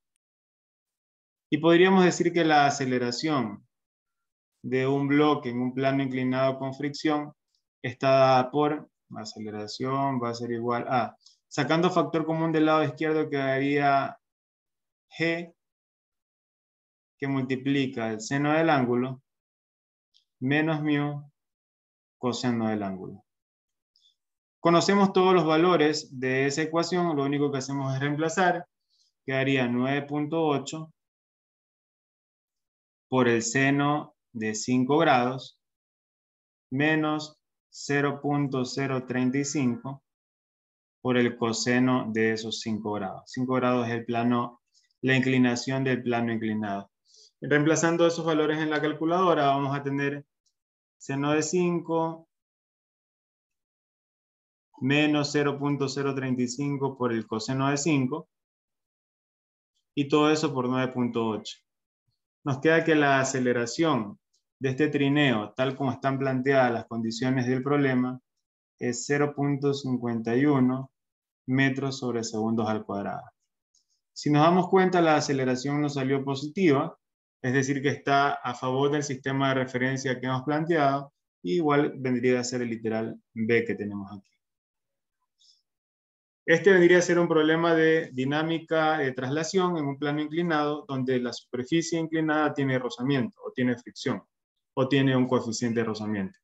Y podríamos decir que la aceleración de un bloque en un plano inclinado con fricción está dada por aceleración va a ser igual a, sacando factor común del lado izquierdo quedaría G que multiplica el seno del ángulo menos mu coseno del ángulo. Conocemos todos los valores de esa ecuación, lo único que hacemos es reemplazar, quedaría 9.8 por el seno de 5 grados menos 0.035 por el coseno de esos 5 grados. 5 grados es el plano, la inclinación del plano inclinado. Reemplazando esos valores en la calculadora vamos a tener seno de 5 menos 0.035 por el coseno de 5 y todo eso por 9.8. Nos queda que la aceleración de este trineo, tal como están planteadas las condiciones del problema, es 0.51 metros sobre segundos al cuadrado. Si nos damos cuenta, la aceleración nos salió positiva, es decir, que está a favor del sistema de referencia que hemos planteado, y igual vendría a ser el literal B que tenemos aquí. Este vendría a ser un problema de dinámica de traslación en un plano inclinado donde la superficie inclinada tiene rozamiento o tiene fricción o tiene un coeficiente de rozamiento.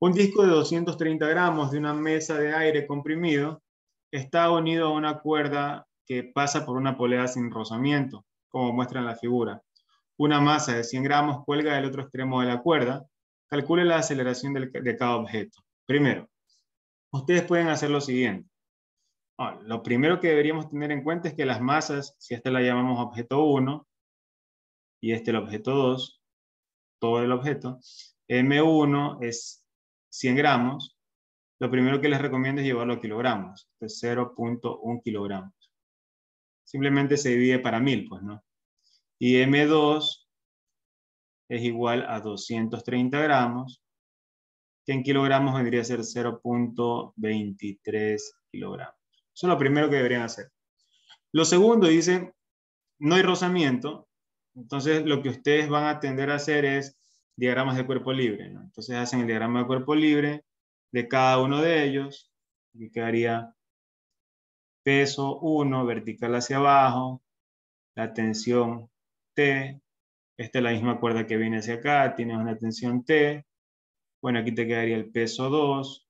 Un disco de 230 gramos de una mesa de aire comprimido está unido a una cuerda que pasa por una polea sin rozamiento, como muestra en la figura. Una masa de 100 gramos cuelga del otro extremo de la cuerda. Calcule la aceleración de cada objeto. Primero, ustedes pueden hacer lo siguiente. Ah, lo primero que deberíamos tener en cuenta es que las masas, si esta la llamamos objeto 1 y este el objeto 2, todo el objeto, M1 es 100 gramos, lo primero que les recomiendo es llevarlo a kilogramos, de 0.1 kilogramos. Simplemente se divide para 1000, pues, ¿no? Y M2 es igual a 230 gramos, que en kilogramos vendría a ser 0.23 kilogramos. Eso es lo primero que deberían hacer. Lo segundo dice, no hay rozamiento, entonces lo que ustedes van a tender a hacer es diagramas de cuerpo libre. Entonces hacen el diagrama de cuerpo libre de cada uno de ellos. Y quedaría peso 1, vertical hacia abajo, la tensión T. Esta es la misma cuerda que viene hacia acá, tienes una tensión T. Bueno, aquí te quedaría el peso 2.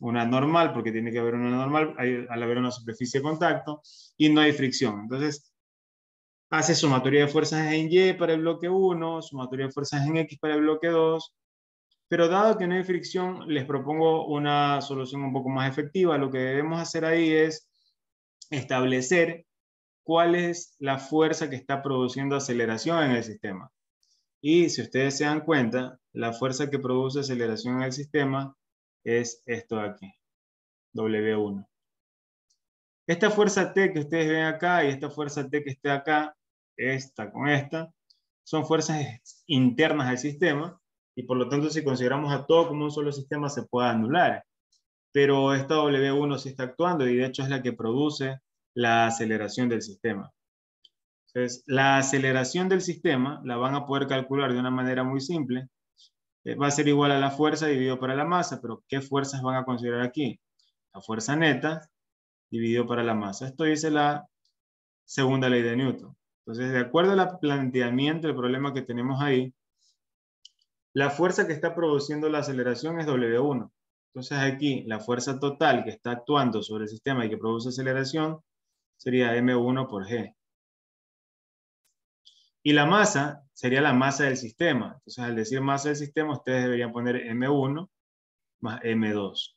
Una normal, porque tiene que haber una normal al haber una superficie de contacto, y no hay fricción. Entonces, hace sumatoria de fuerzas en Y para el bloque 1, sumatoria de fuerzas en X para el bloque 2, pero dado que no hay fricción, les propongo una solución un poco más efectiva. Lo que debemos hacer ahí es establecer cuál es la fuerza que está produciendo aceleración en el sistema. Y si ustedes se dan cuenta, la fuerza que produce aceleración en el sistema es esto de aquí, W1. Esta fuerza T que ustedes ven acá y esta fuerza T que está acá esta con esta, son fuerzas internas del sistema y por lo tanto si consideramos a todo como un solo sistema se puede anular. Pero esta W1 sí está actuando y de hecho es la que produce la aceleración del sistema. Entonces, la aceleración del sistema la van a poder calcular de una manera muy simple. Eh, va a ser igual a la fuerza dividido para la masa, pero ¿qué fuerzas van a considerar aquí? La fuerza neta dividido para la masa. Esto dice la segunda ley de Newton. Entonces, de acuerdo al planteamiento del problema que tenemos ahí, la fuerza que está produciendo la aceleración es W1. Entonces aquí la fuerza total que está actuando sobre el sistema y que produce aceleración sería M1 por G. Y la masa sería la masa del sistema. Entonces al decir masa del sistema ustedes deberían poner M1 más M2.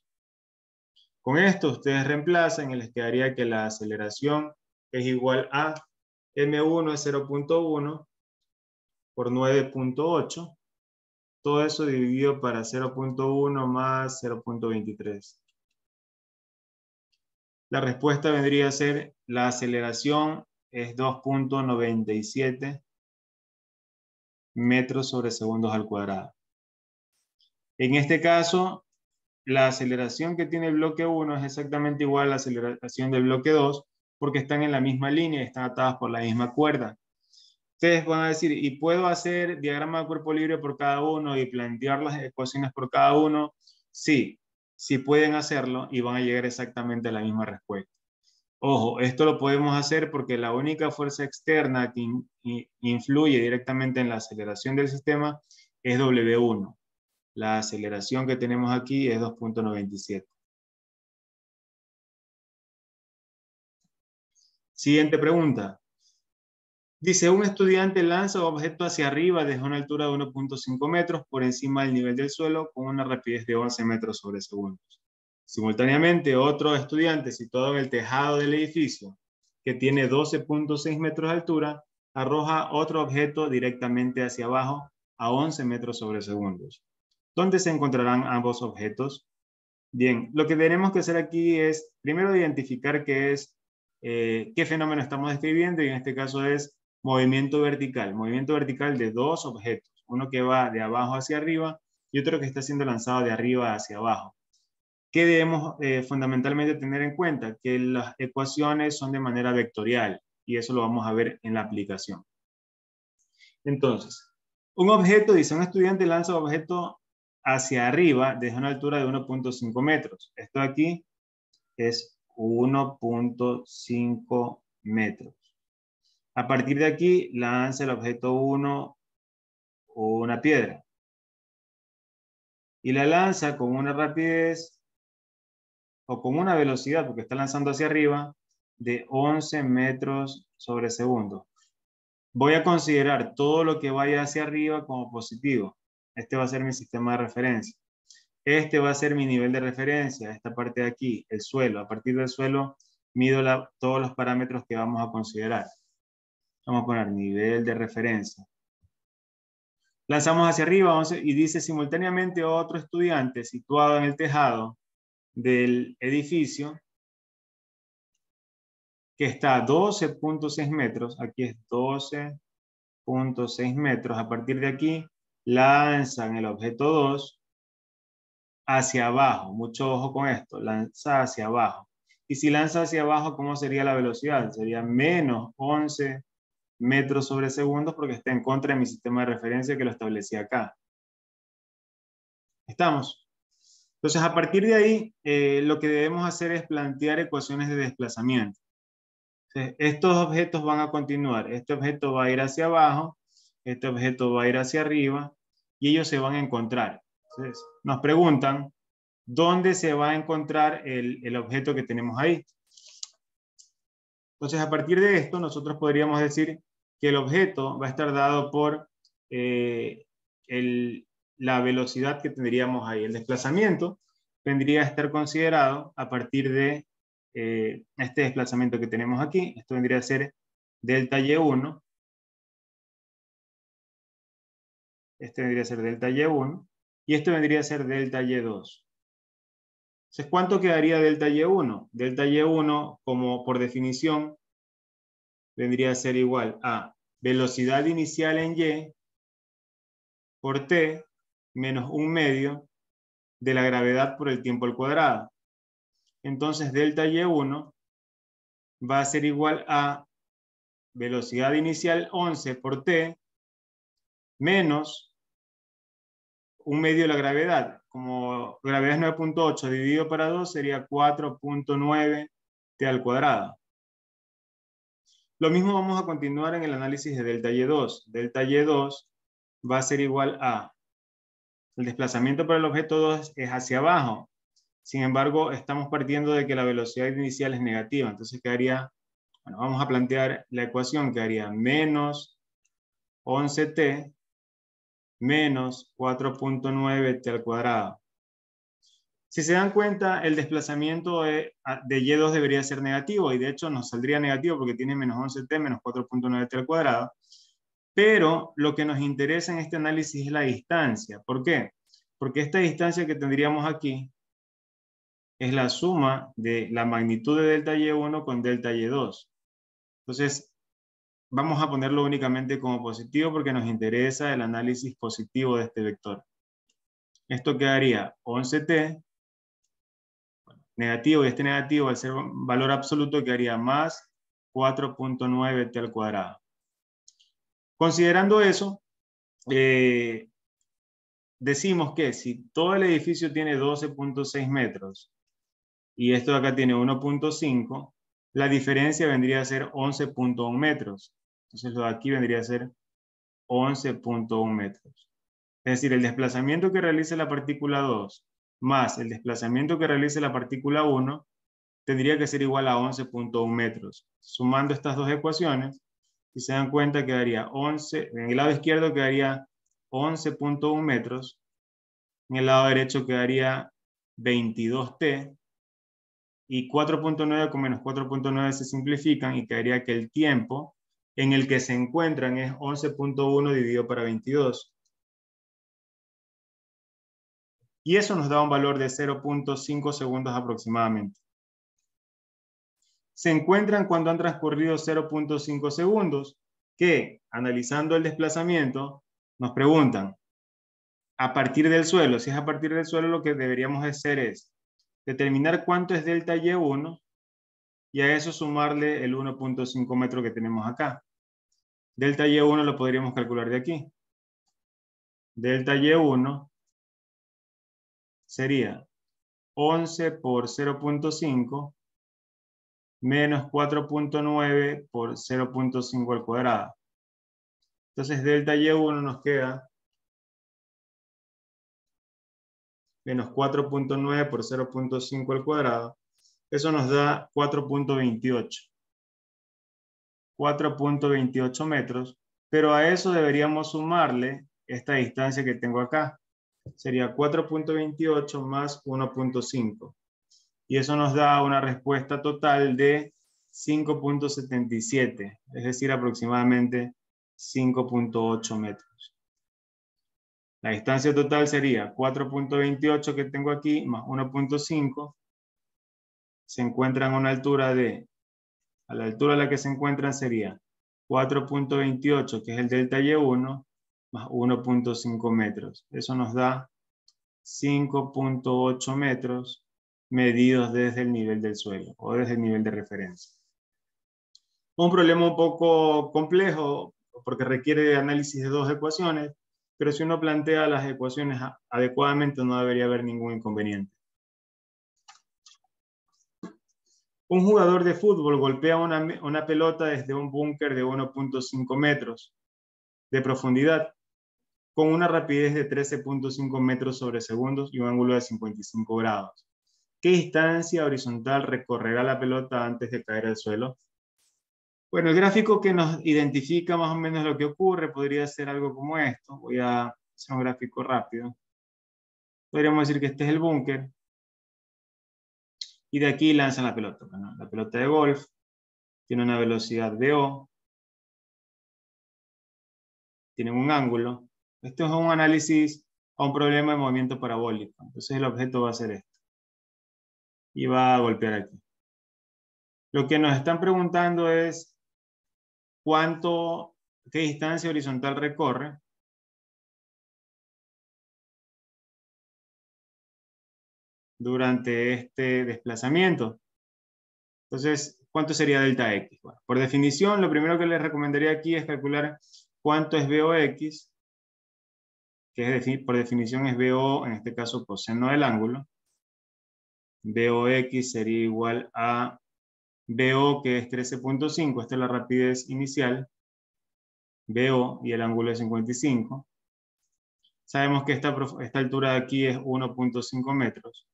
Con esto ustedes reemplazan y les quedaría que la aceleración es igual a M1 es 0.1 por 9.8. Todo eso dividido para 0.1 más 0.23. La respuesta vendría a ser la aceleración es 2.97 metros sobre segundos al cuadrado. En este caso, la aceleración que tiene el bloque 1 es exactamente igual a la aceleración del bloque 2, porque están en la misma línea y están atadas por la misma cuerda. Ustedes van a decir, ¿y puedo hacer diagrama de cuerpo libre por cada uno y plantear las ecuaciones por cada uno? Sí, sí pueden hacerlo y van a llegar exactamente a la misma respuesta. Ojo, esto lo podemos hacer porque la única fuerza externa que influye directamente en la aceleración del sistema es W1. La aceleración que tenemos aquí es 2.97. Siguiente pregunta. Dice, un estudiante lanza un objeto hacia arriba desde una altura de 1.5 metros por encima del nivel del suelo con una rapidez de 11 metros sobre segundos. Simultáneamente, otro estudiante situado en el tejado del edificio, que tiene 12.6 metros de altura, arroja otro objeto directamente hacia abajo a 11 metros sobre segundos. ¿Dónde se encontrarán ambos objetos? Bien, lo que tenemos que hacer aquí es primero identificar qué es eh, qué fenómeno estamos describiendo y en este caso es movimiento vertical, movimiento vertical de dos objetos, uno que va de abajo hacia arriba y otro que está siendo lanzado de arriba hacia abajo. ¿Qué debemos eh, fundamentalmente tener en cuenta? Que las ecuaciones son de manera vectorial y eso lo vamos a ver en la aplicación. Entonces, un objeto, dice un estudiante lanza un objeto hacia arriba desde una altura de 1.5 metros. Esto aquí es 1.5 metros. A partir de aquí, lanza el objeto 1 una piedra. Y la lanza con una rapidez o con una velocidad, porque está lanzando hacia arriba, de 11 metros sobre segundo. Voy a considerar todo lo que vaya hacia arriba como positivo. Este va a ser mi sistema de referencia. Este va a ser mi nivel de referencia, esta parte de aquí, el suelo. A partir del suelo mido todos los parámetros que vamos a considerar. Vamos a poner nivel de referencia. Lanzamos hacia arriba y dice simultáneamente otro estudiante situado en el tejado del edificio que está a 12.6 metros, aquí es 12.6 metros, a partir de aquí lanzan el objeto 2 hacia abajo, mucho ojo con esto, lanza hacia abajo. Y si lanza hacia abajo, ¿cómo sería la velocidad? Sería menos 11 metros sobre segundo porque está en contra de mi sistema de referencia que lo establecí acá. ¿Estamos? Entonces, a partir de ahí, eh, lo que debemos hacer es plantear ecuaciones de desplazamiento. estos objetos van a continuar. Este objeto va a ir hacia abajo, este objeto va a ir hacia arriba, y ellos se van a encontrar. Entonces, nos preguntan, ¿dónde se va a encontrar el, el objeto que tenemos ahí? Entonces, a partir de esto, nosotros podríamos decir que el objeto va a estar dado por eh, la velocidad que tendríamos ahí. El desplazamiento tendría que estar considerado a partir de eh, este desplazamiento que tenemos aquí. Esto vendría a ser delta Y1. Este vendría a ser delta Y1. Y esto vendría a ser delta Y2. Entonces, ¿cuánto quedaría delta Y1? Delta Y1, como por definición, vendría a ser igual a velocidad inicial en Y por T menos un medio de la gravedad por el tiempo al cuadrado. Entonces, delta Y1 va a ser igual a velocidad inicial 11 por T menos un medio de la gravedad. Como gravedad es 9.8 dividido para 2 sería 4.9 T al cuadrado. Lo mismo vamos a continuar en el análisis de delta Y2. Delta Y2 va a ser igual a, el desplazamiento para el objeto 2 es hacia abajo. Sin embargo, estamos partiendo de que la velocidad inicial es negativa. Entonces quedaría, bueno, vamos a plantear la ecuación que haría menos 11t menos 4.9t al cuadrado. Si se dan cuenta, el desplazamiento de, Y2 debería ser negativo, y de hecho nos saldría negativo porque tiene menos 11t menos 4.9t al cuadrado. Pero lo que nos interesa en este análisis es la distancia. ¿Por qué? Porque esta distancia que tendríamos aquí es la suma de la magnitud de delta Y1 con delta Y2. Entonces, vamos a ponerlo únicamente como positivo porque nos interesa el análisis positivo de este vector. Esto quedaría 11t negativo y este negativo al ser valor absoluto quedaría más 4.9t al cuadrado. Considerando eso, eh, decimos que si todo el edificio tiene 12.6 metros y esto de acá tiene 1.5, la diferencia vendría a ser 11.1 metros. Entonces lo de aquí vendría a ser 11.1 metros. Es decir, el desplazamiento que realiza la partícula 2 más el desplazamiento que realice la partícula 1 tendría que ser igual a 11.1 metros. Sumando estas dos ecuaciones, si se dan cuenta, quedaría 11, en el lado izquierdo quedaría 11.1 metros, en el lado derecho quedaría 22t, y 4.9 con menos 4.9 se simplifican y quedaría que el tiempo en el que se encuentran es 11.1 dividido para 22. y eso nos da un valor de 0.5 segundos aproximadamente. Se encuentran cuando han transcurrido 0.5 segundos que, analizando el desplazamiento, nos preguntan, a partir del suelo, si es a partir del suelo, lo que deberíamos hacer es determinar cuánto es delta Y1 y a eso sumarle el 1.5 metro que tenemos acá. Delta Y1 lo podríamos calcular de aquí. Delta Y1 sería 11 por 0.5 menos 4.9 por 0.5 al cuadrado. Entonces delta Y1 nos queda menos 4.9 por 0.5 al cuadrado. Eso nos da 4.28. 4.28 metros, pero a eso deberíamos sumarle esta distancia que tengo acá. Sería 4.28 más 1.5. Y eso nos da una respuesta total de 5.77, es decir, aproximadamente 5.8 metros. La distancia total sería 4.28 que tengo aquí más 1.5. Se encuentran a una altura de a la altura a la que se encuentran sería 4.28, que es el delta Y1, más 1.5 metros. Eso nos da 5.8 metros medidos desde el nivel del suelo o desde el nivel de referencia. Un problema un poco complejo porque requiere análisis de dos ecuaciones, pero si uno plantea las ecuaciones adecuadamente no debería haber ningún inconveniente. Un jugador de fútbol golpea una, pelota desde un búnker de 1.5 metros de profundidad con una rapidez de 13.5 metros sobre segundos y un ángulo de 55 grados. ¿Qué distancia horizontal recorrerá la pelota antes de caer al suelo? Bueno, el gráfico que nos identifica más o menos lo que ocurre podría ser algo como esto. Voy a hacer un gráfico rápido. Podríamos decir que este es el búnker y de aquí lanzan la pelota. la pelota de golf tiene una velocidad VO, tiene un ángulo. Esto es un análisis a un problema de movimiento parabólico. Entonces el objeto va a ser esto. Y va a golpear aquí. Lo que nos están preguntando es cuánto, qué distancia horizontal recorre durante este desplazamiento. Entonces, ¿cuánto sería delta X? por definición, lo primero que les recomendaría aquí es calcular cuánto es BOX, que es por definición es BO, en este caso coseno del ángulo. BOX sería igual a BO, que es 13.5, esta es la rapidez inicial, BO y el ángulo es 55. Sabemos que esta, esta altura de aquí es 1.5 metros.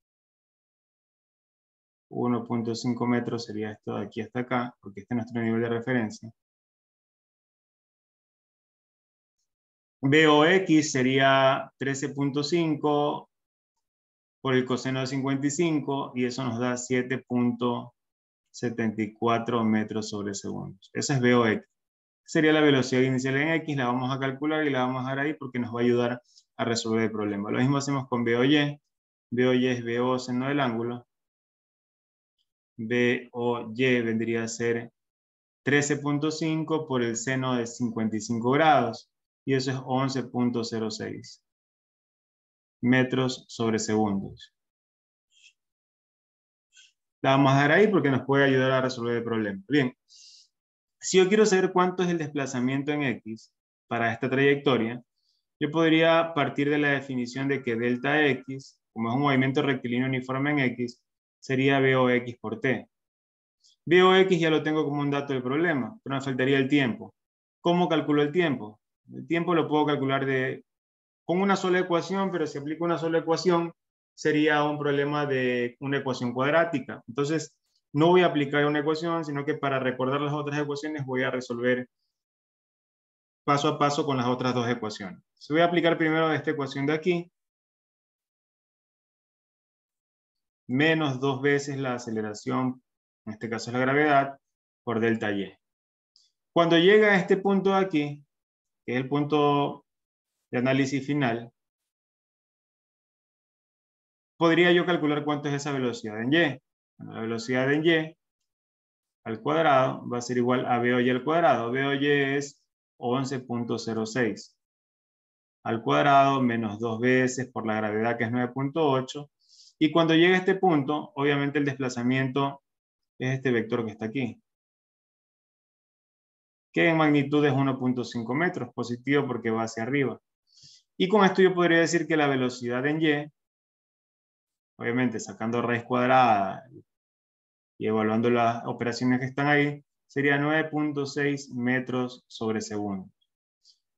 1.5 metros sería esto de aquí hasta acá, porque este es nuestro nivel de referencia. BOX sería 13.5 por el coseno de 55 y eso nos da 7.74 metros sobre segundos. Esa es BOX. Sería la velocidad inicial en X, la vamos a calcular y la vamos a dar ahí porque nos va a ayudar a resolver el problema. Lo mismo hacemos con BOY. BOY es BO seno del ángulo B o Y vendría a ser 13.5 por el seno de 55 grados y eso es 11.06 metros sobre segundos. La vamos a dar ahí porque nos puede ayudar a resolver el problema. Bien, si yo quiero saber cuánto es el desplazamiento en X para esta trayectoria, yo podría partir de la definición de que delta X, como es un movimiento rectilíneo uniforme en X, sería BOX por T. BOX ya lo tengo como un dato del problema, pero me faltaría el tiempo. ¿Cómo calculo el tiempo? El tiempo lo puedo calcular de, con una sola ecuación, pero si aplico una sola ecuación, sería un problema de una ecuación cuadrática. Entonces, no voy a aplicar una ecuación, sino que para recordar las otras ecuaciones voy a resolver paso a paso con las otras dos ecuaciones. voy a aplicar primero esta ecuación de aquí, menos dos veces la aceleración, en este caso es la gravedad, por delta Y. Cuando llega a este punto de aquí, que es el punto de análisis final, podría yo calcular cuánto es esa velocidad en Y. la velocidad en Y al cuadrado va a ser igual a BOY al cuadrado. BOY es 11.06 al cuadrado menos dos veces por la gravedad que es 9.8 y cuando llegue a este punto, obviamente el desplazamiento es este vector que está aquí. Que en magnitud es 1.5 metros, positivo porque va hacia arriba. Y con esto yo podría decir que la velocidad en Y obviamente sacando raíz cuadrada y evaluando las operaciones que están ahí, sería 9.6 metros sobre segundo.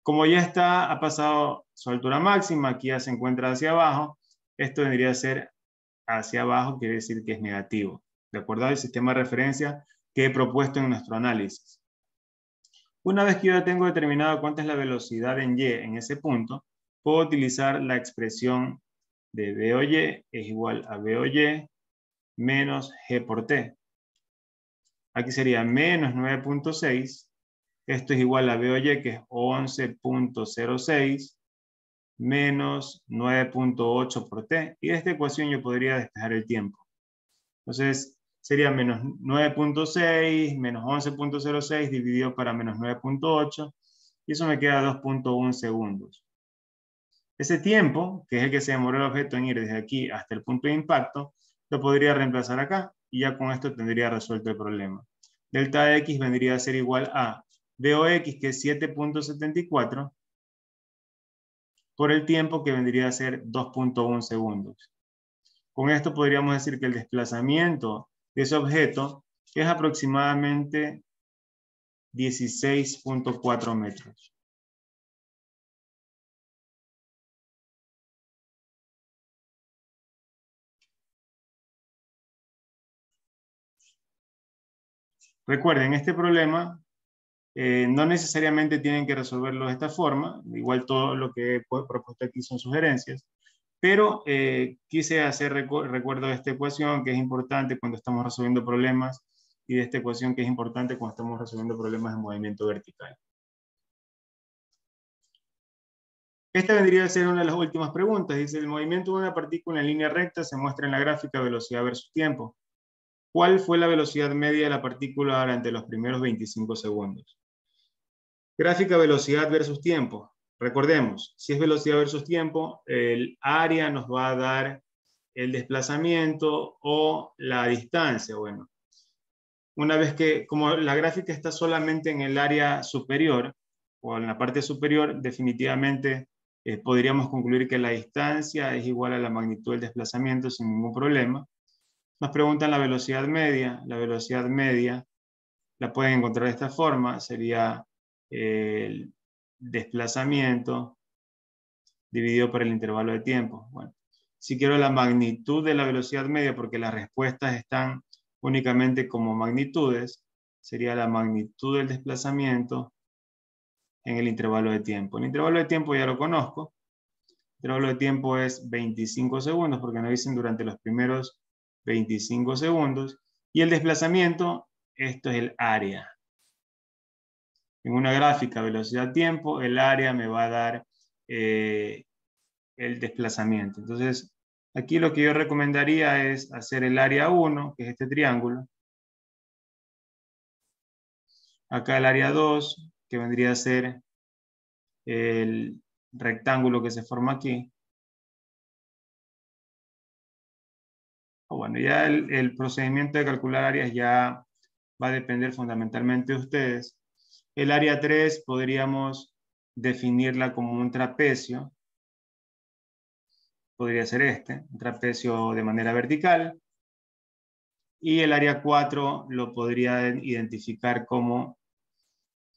Como ya está, ha pasado su altura máxima, aquí ya se encuentra hacia abajo, esto vendría a ser hacia abajo, quiere decir que es negativo, de acuerdo al sistema de referencia que he propuesto en nuestro análisis. Una vez que yo tengo determinado cuánta es la velocidad en y en ese punto, puedo utilizar la expresión de B es igual a B menos G por T. Aquí sería menos 9.6 esto es igual a B o que es 11.06 menos 9.8 por T. Y de esta ecuación yo podría despejar el tiempo. Entonces, sería menos 9.6 menos 11.06 dividido para menos 9.8. Y eso me queda 2.1 segundos. Ese tiempo, que es el que se demoró el objeto en ir desde aquí hasta el punto de impacto, lo podría reemplazar acá y ya con esto tendría resuelto el problema. Delta X vendría a ser igual a x que es 7.74, por el tiempo que vendría a ser 2.1 segundos. Con esto podríamos decir que el desplazamiento de ese objeto es aproximadamente 16.4 metros. Recuerden, este problema eh, no necesariamente tienen que resolverlo de esta forma, igual todo lo que he propuesto aquí son sugerencias, pero eh, quise hacer recuerdo de esta ecuación que es importante cuando estamos resolviendo problemas y de esta ecuación que es importante cuando estamos resolviendo problemas de movimiento vertical. Esta vendría a ser una de las últimas preguntas. Dice, el movimiento de una partícula en línea recta se muestra en la gráfica velocidad versus tiempo. ¿Cuál fue la velocidad media de la partícula durante los primeros 25 segundos? Gráfica velocidad versus tiempo. Recordemos, si es velocidad versus tiempo, el área nos va a dar el desplazamiento o la distancia. Bueno, una vez que, como la gráfica está solamente en el área superior o en la parte superior, definitivamente eh, podríamos concluir que la distancia es igual a la magnitud del desplazamiento sin ningún problema. Nos preguntan la velocidad media. La velocidad media la pueden encontrar de esta forma, sería el desplazamiento dividido por el intervalo de tiempo. Bueno, si quiero la magnitud de la velocidad media, porque las respuestas están únicamente como magnitudes, sería la magnitud del desplazamiento en el intervalo de tiempo. El intervalo de tiempo ya lo conozco. El intervalo de tiempo es 25 segundos, porque nos dicen durante los primeros 25 segundos. Y el desplazamiento, esto es el área en una gráfica velocidad-tiempo, el área me va a dar eh, el desplazamiento. Entonces, aquí lo que yo recomendaría es hacer el área 1, que es este triángulo. Acá el área 2, que vendría a ser el rectángulo que se forma aquí. Bueno, ya el, el procedimiento de calcular áreas ya va a depender fundamentalmente de ustedes. El área 3 podríamos definirla como un trapecio. Podría ser este, un trapecio de manera vertical. Y el área 4 lo podría identificar como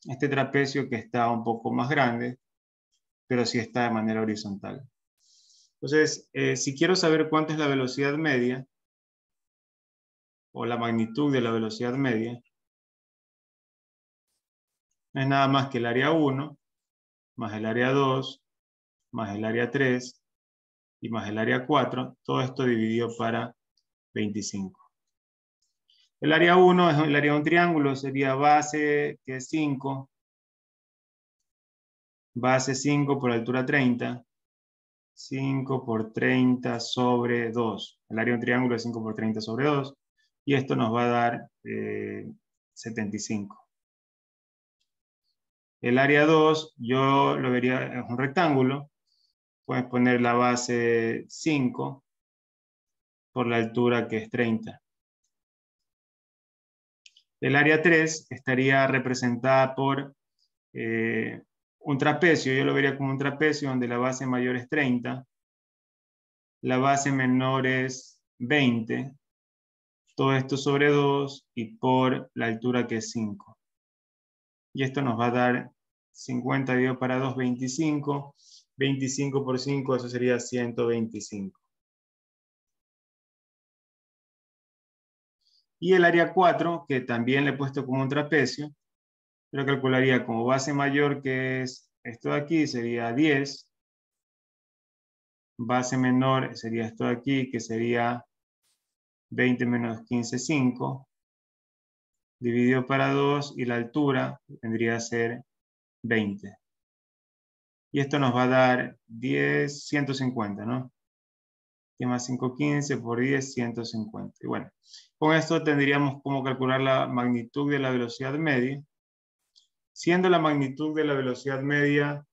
este trapecio que está un poco más grande, pero sí está de manera horizontal. Entonces, eh, si quiero saber cuánto es la velocidad media, o la magnitud de la velocidad media, es nada más que el área 1, más el área 2, más el área 3 y más el área 4, todo esto dividido para 25. El área 1 es el área de un triángulo, sería base que es 5, base 5 por altura 30, 5 por 30 sobre 2. El área de un triángulo es 5 por 30 sobre 2, y esto nos va a dar 75. Eh, el área 2, yo lo vería, es un rectángulo. Puedes poner la base 5 por la altura que es 30. El área 3 estaría representada por eh, un trapecio. Yo lo vería como un trapecio donde la base mayor es 30 la base menor es 20, todo esto sobre 2 y por la altura que es 5. Y esto nos va a dar 50 dividido para 2, 25. 25 por 5, eso sería 125. Y el área 4, que también le he puesto como un trapecio, lo calcularía como base mayor, que es esto de aquí, sería 10. Base menor sería esto de aquí, que sería 20 menos 15, 5. Dividido para 2 y la altura vendría a ser 20. Y esto nos va a dar 10, 150, ¿no? 10 más 5, 15 por 10, 150. Y bueno, con esto tendríamos como calcular la magnitud de la velocidad media, siendo la magnitud de la velocidad media,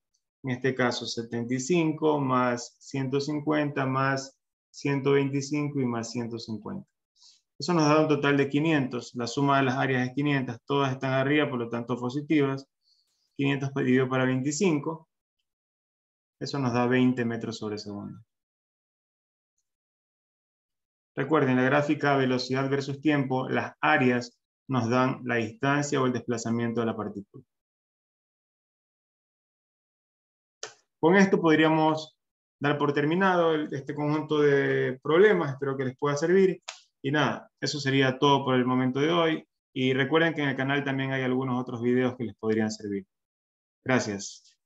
en este caso 75 más 150 más 125 y más 150. Eso nos da un total de 500. La suma de las áreas es 500, todas están arriba, por lo tanto positivas. 500 dividido para 25. Eso nos da 20 metros sobre segundo. Recuerden, la gráfica velocidad versus tiempo, las áreas nos dan la distancia o el desplazamiento de la partícula. Con esto podríamos dar por terminado este conjunto de problemas, espero que les pueda servir. Y nada, eso sería todo por el momento de hoy. Y recuerden que en el canal también hay algunos otros videos que les podrían servir. Gracias.